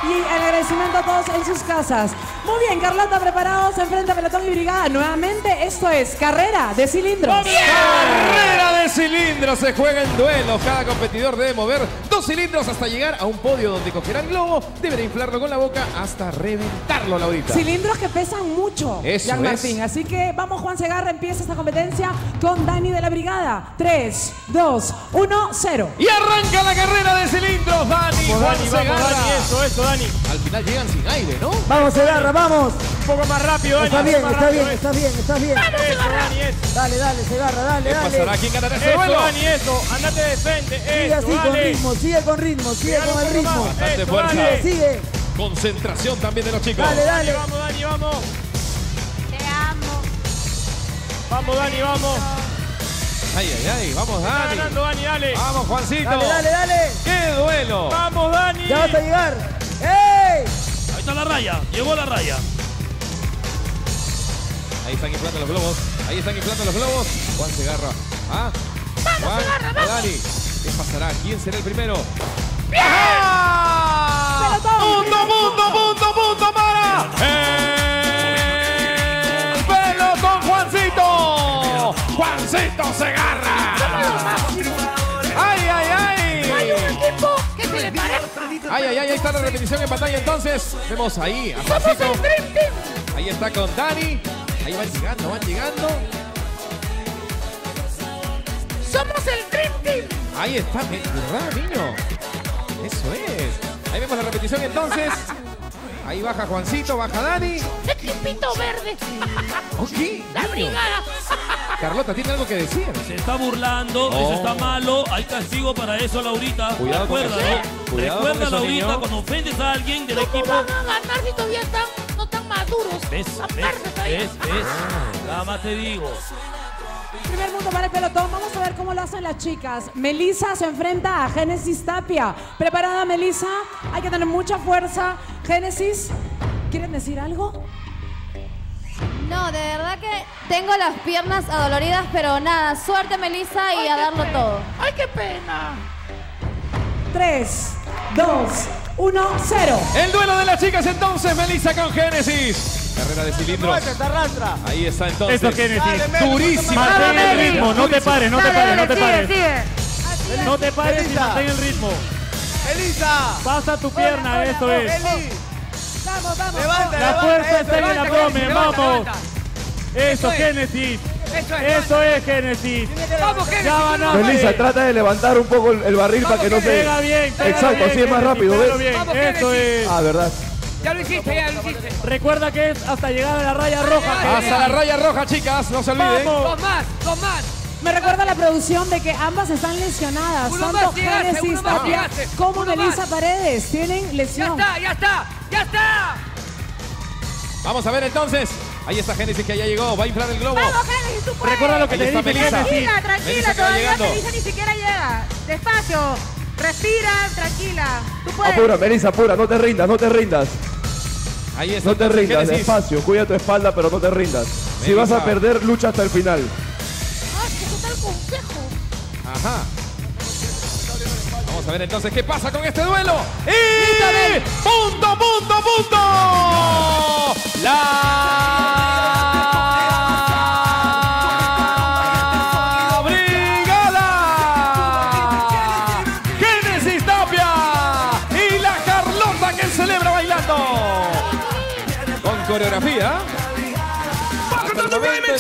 y el agradecimiento a todos en sus casas. Muy bien, Carlota, preparados enfrente a Pelotón y Brigada. Nuevamente, esto es Carrera de Cilindros. Carrera de cilindros se juega en duelo. Cada competidor debe mover dos cilindros hasta llegar a un podio donde cogerá el globo. Deberá inflarlo con la boca hasta reventarlo, Laurita. Cilindros que pesan mucho, Eso Jan es. Martín. Así que vamos, Juan Segarra, empieza esta competencia con Dani de la Brigada. 3, 2, 1, 0. Y arranca la carrera de cilindros, Dani. Vamos, Juan Dani, vamos, Segarra. Dani, eso, eso, Dani. Al final llegan sin aire, ¿no? Vamos, Segarra, vamos. Un poco más rápido, Dani. Está bien, más está rápido, bien, eh. está bien, está bien. Eso, Dani, eso. Dale, dale, Segarra, dale, ¿Qué dale. pasará? ¿Quién ganará ese duelo? Dani, eso. Andate de frente. Sigue así con dale. ritmo, sigue con ritmo, sigue con el ritmo. más. Bastante Eso, fuerza. dale. Sigue. Concentración también de los chicos. Dale, dale. Vamos, Dani, vamos. Te amo. Vamos, Dani, vamos. Ay, ay, ay. Vamos, Está Dani. ganando, Dani, dale. Vamos, Juancito. Dale, dale, dale. ¡Qué duelo! Vamos, Dani. Ya vas a llegar. ¡Ey! Ahí está la raya. Llegó la raya. Ahí están inflando los globos. Ahí están inflando los globos. Juan Segarra. ¿Ah? Juan, a Dani. ¿Qué pasará? ¿Quién será el primero? ¡Ah! ¡Punto, punto, punto, punto para! ¡El pelotón Juancito! ¡Juancito Segarra! Ay, ahí está la repetición en pantalla entonces. Vemos ahí a Somos Juancito. el Dream Team. Ahí está con Dani. Ahí van llegando, van llegando. Somos el Dream Team. Ahí está, ¿verdad, niño? Eso es. Ahí vemos la repetición entonces. [laughs] Ahí baja Juancito, baja Dani. Equipito verde. [laughs] Ok, La niño. brigada. Carlota tiene algo que decir. Se está burlando, Oh. eso está malo, hay castigo para eso, Laurita. Cuidado con Recuerda, eso. ¿no? Cuidado Recuerda, con eso, Laurita, niño. cuando ofendes a alguien del ¿Cómo equipo. van a ganar si todavía están no tan maduros? ¿Ves? ¿Ves? ¿Ves? ¿Ves? Nada más te digo. Primer punto para el pelotón. Vamos a ver cómo lo hacen las chicas. Melissa se enfrenta a Génesis Tapia. ¿Preparada, Melissa? Hay que tener mucha fuerza. Génesis, ¿quieren decir algo? No, de verdad que tengo las piernas adoloridas, pero nada, suerte Melissa y a darlo todo. ¡Ay, qué pena! 3, 2, 1, 0. El duelo de las chicas entonces, Melissa con Génesis. Carrera de cilindros. Ahí está entonces. Eso, Génesis. Durísima. Mantén el ritmo, no te pares, no te pares, no te pares. sigue. No te pares y mantén el ritmo. Elisa. Pasa tu pierna, eso es. Eli. Vamos, vamos. Levanta, La fuerza está en el abdomen, vamos. levanta. Eso, Eso es. Génesis. Eso es, Eso es, Génesis. Vamos, Génesis. Ya. Melissa, trata de levantar un poco el, el barril para que no se... Pega bien, pega Exacto, bien, así es más rápido, ¿ves? bien, Vamos, Eso Génesis. es. Ah, ¿verdad? Ya lo hiciste, ya lo hiciste. Recuerda que es hasta llegar a la raya roja. Hasta la raya roja, chicas, no se olviden. Vamos. Dos más, dos más. Me recuerda la producción de que ambas están lesionadas. Uno Tanto Génesis como uno Melissa más. Paredes tienen ¡Ya lesión. está, ya está! ¡Ya está! Vamos a ver entonces. Ahí está Génesis que ya llegó. Va a inflar el globo. Vamos, Génesis, tú puedes. Recuerda lo que Ahí te está dije, Melissa. Tranquila, tranquila, Melissa que va todavía llegando. Melissa ni siquiera llega. Despacio. Respira, tranquila. Tú puedes. Apura, Melissa, apura, no te rindas, no te rindas. Ahí está. No te rindas, Génesis. despacio, cuida tu espalda, pero no te rindas. Si vas a perder, lucha hasta el final. Ay, ¿qué tal consejo? Ajá. A ver entonces qué pasa con este duelo. Y punto, punto, punto. La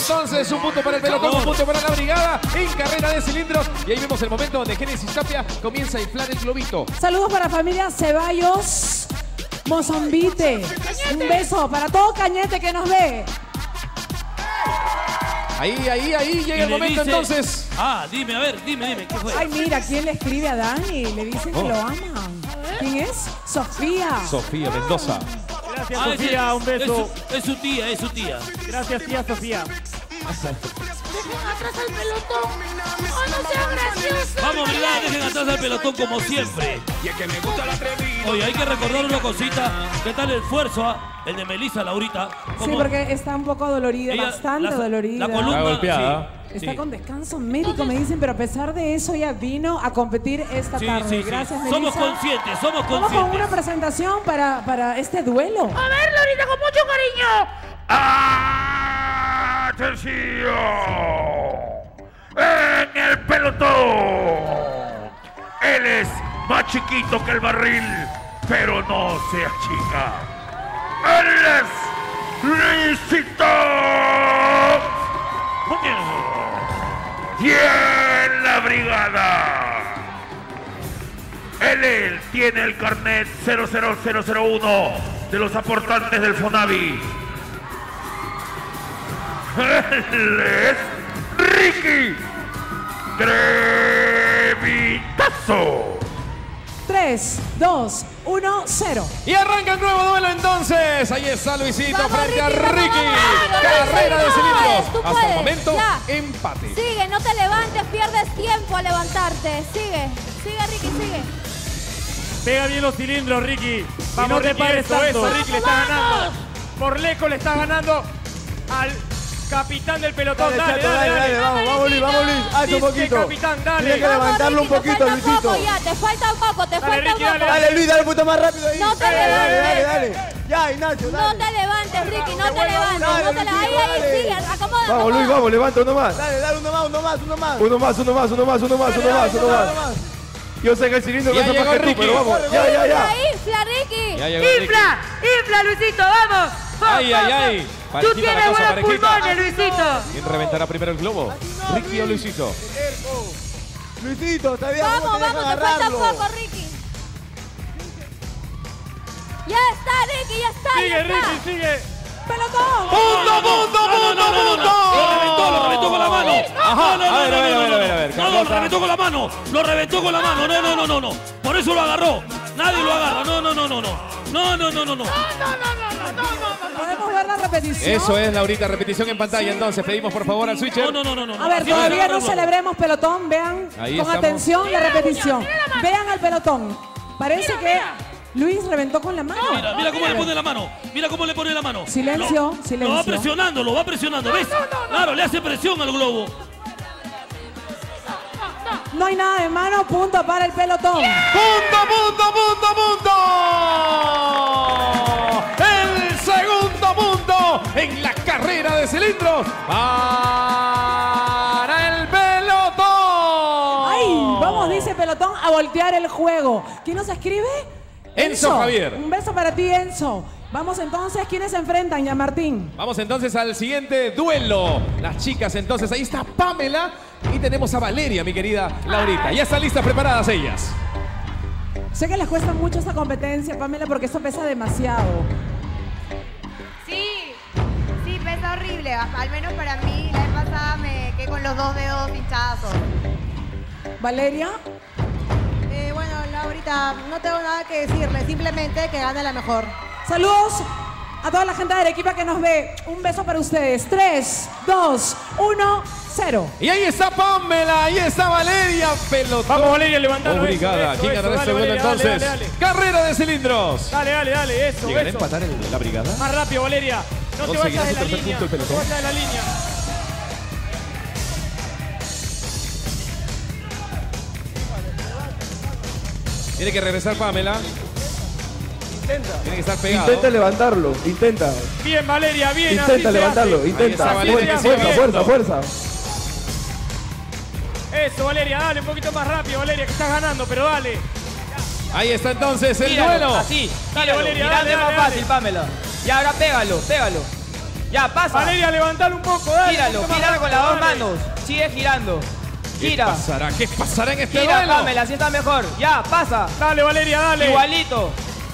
entonces un punto para el pelotón, un punto para la brigada en carrera de cilindros. Y ahí vemos el momento donde Génesis Tapia comienza a inflar el globito. Saludos para familia Ceballos, Mozambite. Un beso para todo Cañete que nos ve. Ahí, ahí, ahí llega el momento entonces. Ah, dime, a ver, dime, dime, ¿qué fue? Ay, mira, ¿quién le escribe a Dani? Le dicen que oh. lo aman. ¿Quién es? Sofía. Sofía Mendoza. Gracias, Ah, Sofía, un beso. Es su, es su tía, es su tía. Gracias, tía Sofía. Dejen atrás al pelotón. ¡Oh, no sea gracioso! Vamos, brigada, dejen atrás al pelotón como siempre. Y es que me gusta la atrevida. Oye, hay que recordar una cosita. ¿Qué tal el esfuerzo? ah? El de Melissa, Laurita. Sí, porque está un poco dolorida, Ella- bastante la- dolorida. la columna, Está golpeada. sí, Está sí. con descanso médico, me dicen, pero a pesar de eso ella vino a competir esta Sí, tarde. sí, sí. Gracias, Somos Melissa. conscientes, somos Vamos con conscientes. una presentación para, para este duelo. A ver, Lorita, con mucho cariño. ¡Atención! En el pelotón. Él es más chiquito que el barril, pero no se achica. Él es Luisito. Y en la brigada. Él tiene el carnet 00001 de los aportantes del Fonavi. Él es Ricky Trevitazo. 3, 2, 1, 0. Y arranca el nuevo duelo entonces. Ahí está Luisito Vamos, frente a Ricky, vamos, Ricky. vamos, Carrera de cilindros. Hasta el puedes, momento, ya. empate. Sigue, no te levantes, pierdes tiempo a levantarte. Sigue, sigue, Ricky, sigue. Pega bien los cilindros, Ricky. Vamos, y no te Ricky, pares eso, tanto. eso, Ricky le está ganando. Por lejos le está ganando al capitán del pelotón. Dale, Dale, dale, dale, dale. dale, vamos, vamos, Luis, vamos, Luis. Haz un poquito. capitán, dale. Tienes que levantarlo un poquito, te Luisito. poco ya, te falta poco, te Dale, falta Ricky, poco. dale, Luis, dale un poquito más rápido ahí. No te dale, dale, levantes. dale, dale. Ya, Ignacio, No dale. te levantes, Ricky, no te levantes. No te Luisito, la... Ahí, ahí, sigue, acomoda, Vamos. Luis, vamos, levanta uno más. Dale, dale uno más, uno más, uno más. Uno más, uno más, uno más, uno más, uno más, uno más. Yo sé que el cilindro no es más que tú, pero vamos. Ya, ya, ya. Infla, Ricky. ¡Infla! ¡Infla, Luisito! ¡Vamos! Ay, ay, ay. Tú Parejita tienes la cosa, buenos pulmones, Luisito. ¿Quién reventará primero el globo? Ricky o Luisito. Luisito, todavía Vamos, vamos, te falta poco, Ricky. Ya está, Ricky, ya está, Sigue, ya está. Ricky, sigue. ¡Pelotón! ¡Punto, punto, punto, punto! Lo reventó, lo reventó con la mano. Ajá, No, no, no, a ver, no, a ver, no, a ver, no, a ver, No, no, lo reventó con la mano. Lo reventó con la mano. No, no, no, no, no. Por eso lo agarró. Nadie lo agarra. No, no, no, no, no. No, no, no, no, no. ¿Podemos ver la repetición? Eso es, Laurita, repetición en pantalla. Entonces, pedimos por favor al switcher. No, no, no, no. no. A ver, todavía no celebremos pelotón. Vean Ahí con estamos. atención la repetición. Vean al pelotón. Parece que Luis reventó con la mano. Mira, mira cómo le pone la mano. Mira cómo le pone la mano. Silencio, Lo- Lo va silencio. presionando, lo va presionando. ¿Ves? Claro, le hace presión al globo. No hay nada de mano, punto para el pelotón. ¡Punto, punto, punto, punto! El segundo punto en la carrera de cilindros para el pelotón. ¡Ay! Vamos, dice pelotón, a voltear el juego. ¿Quién nos escribe? Enzo Javier. Un beso para ti, Enzo. Vamos entonces, ¿quiénes se enfrentan? Ya Martín. Vamos entonces al siguiente duelo. Las chicas, entonces, ahí está Pamela y tenemos a Valeria, mi querida Laurita. Ya están listas, preparadas ellas. Sé que les cuesta mucho esta competencia, Pamela, porque esto pesa demasiado. Sí, sí, pesa horrible. Al menos para mí, la vez pasada me saqué con los dos dedos pinchazos. Valeria. Laurita, no tengo nada que decirle, simplemente que gane la mejor. Saludos a toda la gente de Arequipa que nos ve. Un beso para ustedes. 3, 2, 1, 0. Y ahí está Pamela, ahí está Valeria, pelotón. Vamos, Valeria, levantalo, Obrigada. eso, ¿Quién eso, ganará este dale, Valeria, entonces? dale, dale, Carrera de cilindros. Dale, dale, dale, eso, ¿Llegará a empatar el- la brigada? Más rápido, Valeria. No te ¿Conseguirá vayas de la línea. No te vayas de la línea. Tiene que regresar Pamela. Intenta. Tiene que estar pegado. Intenta levantarlo, intenta. Bien, Valeria, bien. así Intenta se levantarlo, hace. intenta. Fuerza, fuerza, fuerza, fuerza. Eso, Valeria, dale un poquito más rápido, Valeria, que estás ganando, pero dale. Ahí está entonces el Tíralo, duelo. Así, Dale. Valeria, Girando dale, es más dale, fácil, Pamela. Y ahora pégalo, pégalo. Ya, pasa. Valeria, levantalo un poco, dale. Gíralo, gíralo con las dos manos. Sigue girando. ¿Qué Gira. pasará? ¿Qué pasará en este Gira? Pamela, así está mejor. Ya, pasa. Dale, Valeria, dale. Igualito.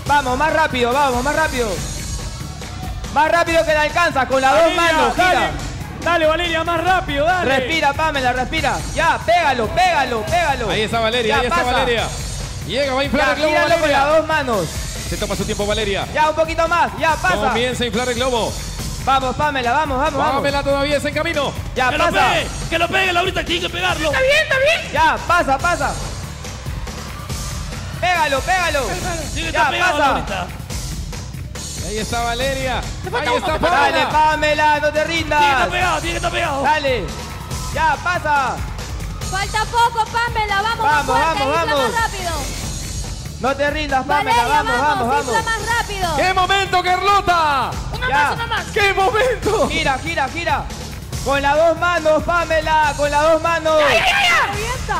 Vamos, más rápido, vamos, más rápido. Más rápido que la alcanza, con las dos Valeria, manos, gira. Dale, Valeria, más rápido, dale. Respira, Pamela, respira. Ya, pégalo, pégalo, pégalo. Ahí está Valeria, Ya, ahí está. Valeria. Llega, va a inflar Ya, el globo gíralo con Valeria. las dos manos. Se toma su tiempo Valeria. Ya, un poquito más, ya, pasa. Comienza a inflar el globo. Vamos, Pamela, vamos, vamos, vamos. Pamela todavía está en camino. Ya, ¡Que lo pasa. pegue! ¡Que lo pegue, Laurita! ¡Tiene que pegarlo! Está bien, está bien. Ya, pasa, pasa. Pégalo, pégalo. Tiene que Ya, estar pegado, pasa. Ahí está Valeria. Ahí Dale, está Pamela. Pamela, no te rindas. Tiene que estar pegado, tiene que estar pegado. Dale. Ya, pasa. Falta poco, Pamela. Vamos, más Vamos, fuerte, vamos, vamos. más rápido. No te rindas, Pamela. Valeria, Vamos, vamos, vamos. más rápido. ¡Qué momento, Carlota! Una Ya. más, una más. ¡Qué momento! Gira, gira, gira. Con las dos manos, Pamela. Con las dos manos. ¡Ya, ya, ya!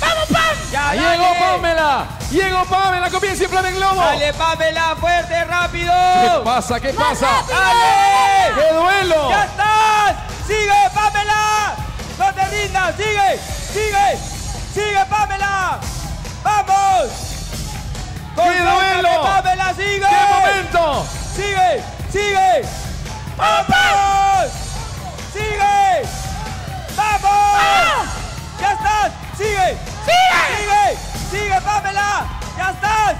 ¡Vamos, Pam! Ya, Llegó. Pamela. Llegó Pamela. Comienza a inflar el globo. Dale, Pamela, fuerte, rápido. ¿Qué pasa? ¿Qué Más pasa? rápido. ¡Dale! ¡Qué duelo! ¡Ya estás! ¡Sigue, Pamela! ¡No te rindas! ¡Sigue! ¡Sigue! ¡Sigue, Pamela! ¡Vamos! ¡Qué ¡Concéntrate, duelo! Pamela, sigue! ¡Qué momento! ¡Sigue! ¡Sigue! ¡Vamos! ¡Sigue! ¡Vamos! ¡Ya estás! ¡Sigue! ¡Sigue! ¡Sigue! ¡Sigue, Pamela! ¡Ya estás!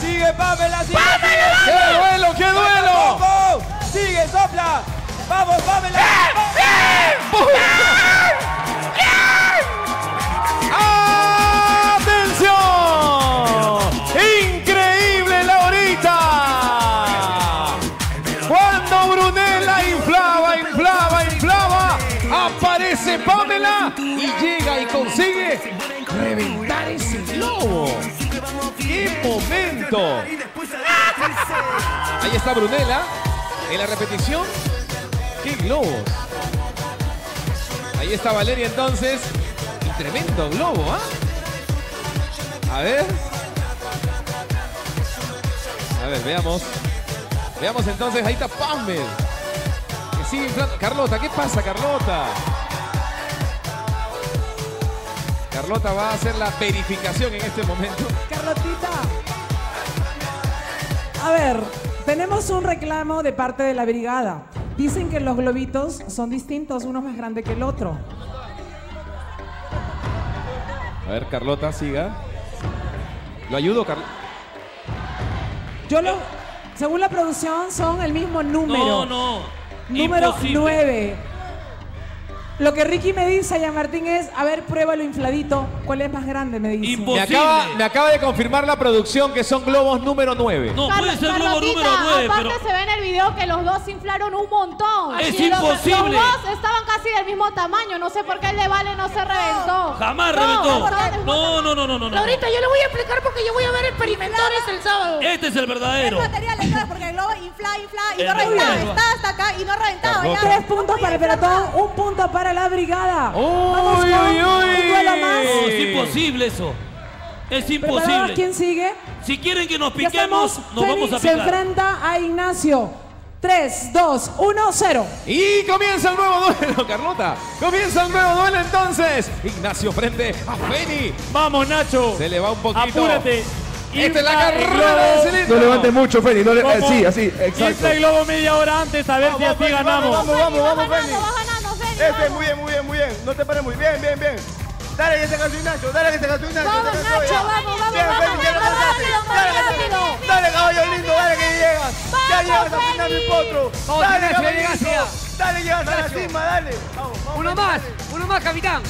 ¡Sigue, Pamela! ¡Sigue! ¡Qué duelo! ¡Qué duelo! ¡Sigue, sopla! ¡Vamos, Pamela! ¡Atención! ¡Qué momento! Ahí está Brunella en la repetición. ¡Qué globos! Ahí está Valeria entonces. Tremendo globo, ¿ah? A ver. A ver, veamos. Veamos entonces, ahí está Pamela. Que sigue inflando. Carlota, ¿qué pasa, Carlota? Carlota va a hacer la verificación en este momento. Carlotita. A ver, tenemos un reclamo de parte de la brigada. Dicen que los globitos son distintos, uno más grande que el otro. A ver, Carlota, siga. ¿Lo ayudo, Carlota? Yo lo, según la producción, son el mismo número. No, no. Número Imposible. 9. Lo que Ricky me dice a Martín es, a ver, pruébalo infladito. ¿Cuál es más grande? Me dice. Me acaba, me acaba de confirmar la producción que son globos número 9. No puede ser globo Carlotita, número 9, aparte pero. se ve en el video que los dos se inflaron un montón. Es Y los- imposible. Los dos estaban casi del mismo tamaño. No sé por qué el de Vale no se reventó. Jamás No, reventó. porque- No, no, no, no, no. no. Laurita, yo le voy a explicar porque yo voy a ver experimentores el sábado. Este es el verdadero. material es porque el globo infla, infla y El no reventaba. globo. Está hasta acá y no reventaba. ya. Tres puntos para el pelotón, un punto para la brigada. Vamos uy, con uy, un duelo más. No, es imposible eso. Es ¿Preparados? imposible. ¿Quién sigue? Si quieren que nos piquemos, nos Feli vamos a se picar. enfrenta a Ignacio. 3, 2, 1, 0. Y comienza el nuevo duelo, Carlota. Comienza el nuevo duelo entonces. Ignacio frente a Feni. Vamos, Nacho. Se le va un poquito. Apúrate. Esta es la carrera del cilindro. No levante mucho, Feni. No le... eh, sí, así, exacto. Infla el globo media hora antes a ver si así ganamos. Vamos, vamos, vamos, Vas Feni. Feli. Este, vamos. muy bien, muy bien. no te pares muy bien, bien, bien. Dale que se casó Ignacio, dale que se casó Ignacio. Vamos, Nacho, vamos, vamos, Bien, Dale, caballo lindo, dale que llegas. Ya llegas al final del Félix. potro. Dale, caballito. llegas. Dale, llegas a la cima, dale. Uno más, uno más, capitán.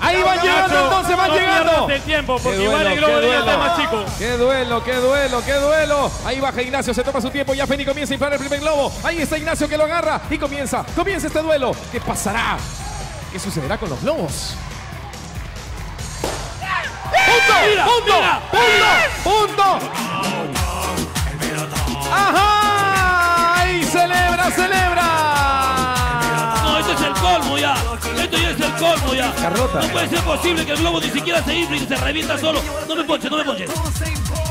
Ahí van llegando, entonces van no llegando. el tiempo, porque Qué igual duelo, el de ella duelo. más chico. Qué duelo, qué duelo, qué duelo. Ahí baja Ignacio, se toma su tiempo. Ya Feni comienza a inflar el primer globo. Ahí está Ignacio que lo agarra y comienza, comienza este duelo. ¿Qué pasará? ¿Qué sucederá con los globos? ¡Punto! Mira, ¡Punto! mira, ¡Punto! ¡Punto! ¡Ajá! ¡Y celebra, celebra! No, esto es el colmo ya. Esto ya es el colmo ya. Carlota. No puede ser posible que el globo ni siquiera se infle y se revienta solo. No me ponches, no me ponches.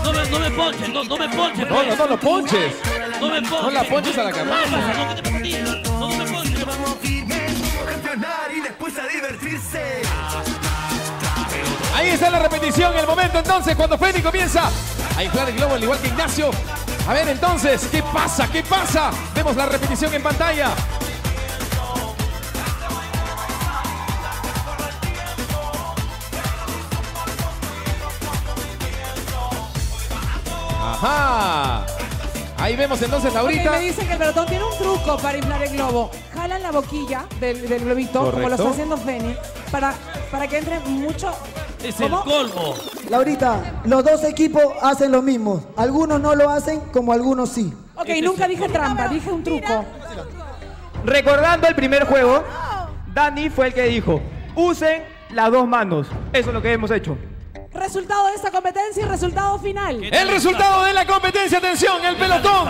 No me, no me ponches, no, no me ponches. No, no, no lo ponches. No me ponches. No la ponches a la No, Carlota. pasa, no, que te ponches. No, no me ponches. y después a divertirse. Ahí está la repetición, el momento entonces cuando Feni comienza a inflar el globo al igual que Ignacio. A ver entonces, ¿qué pasa? ¿Qué pasa? Vemos la repetición en pantalla. Ajá. Ahí vemos entonces Laurita. me dicen que el pelotón tiene un truco para inflar el globo. Jalan la boquilla del, del globito, como lo está haciendo Feni, para, para que entre mucho... Es ¿Cómo? colmo. Laurita, los dos equipos hacen lo mismo. Algunos no lo hacen como algunos sí. Ok, nunca dije trampa, dije un truco. Recordando el primer juego, Dani fue el que dijo, usen las dos manos. Eso es lo que hemos hecho. Resultado de esta competencia y resultado final. El resultado de la competencia, atención, el pelotón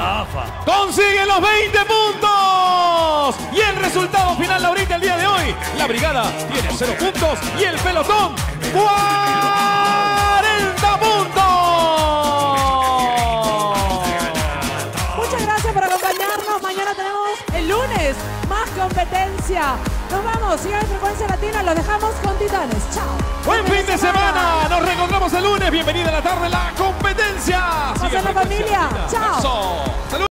consigue los 20 puntos. Y el resultado final, Laurita, el día de hoy, la brigada tiene 0 puntos y el pelotón 40 puntos. Muchas gracias por acompañarnos. Mañana tenemos el lunes más competencia. Nos vamos, sigan en Frecuencia Latina, los dejamos con Titanes. Chao. Buen fin de semana. Nos reencontramos el lunes. Bienvenida a la tarde, la competencia. La Sigue Frecuencia familia. Latina. Chao. Salud.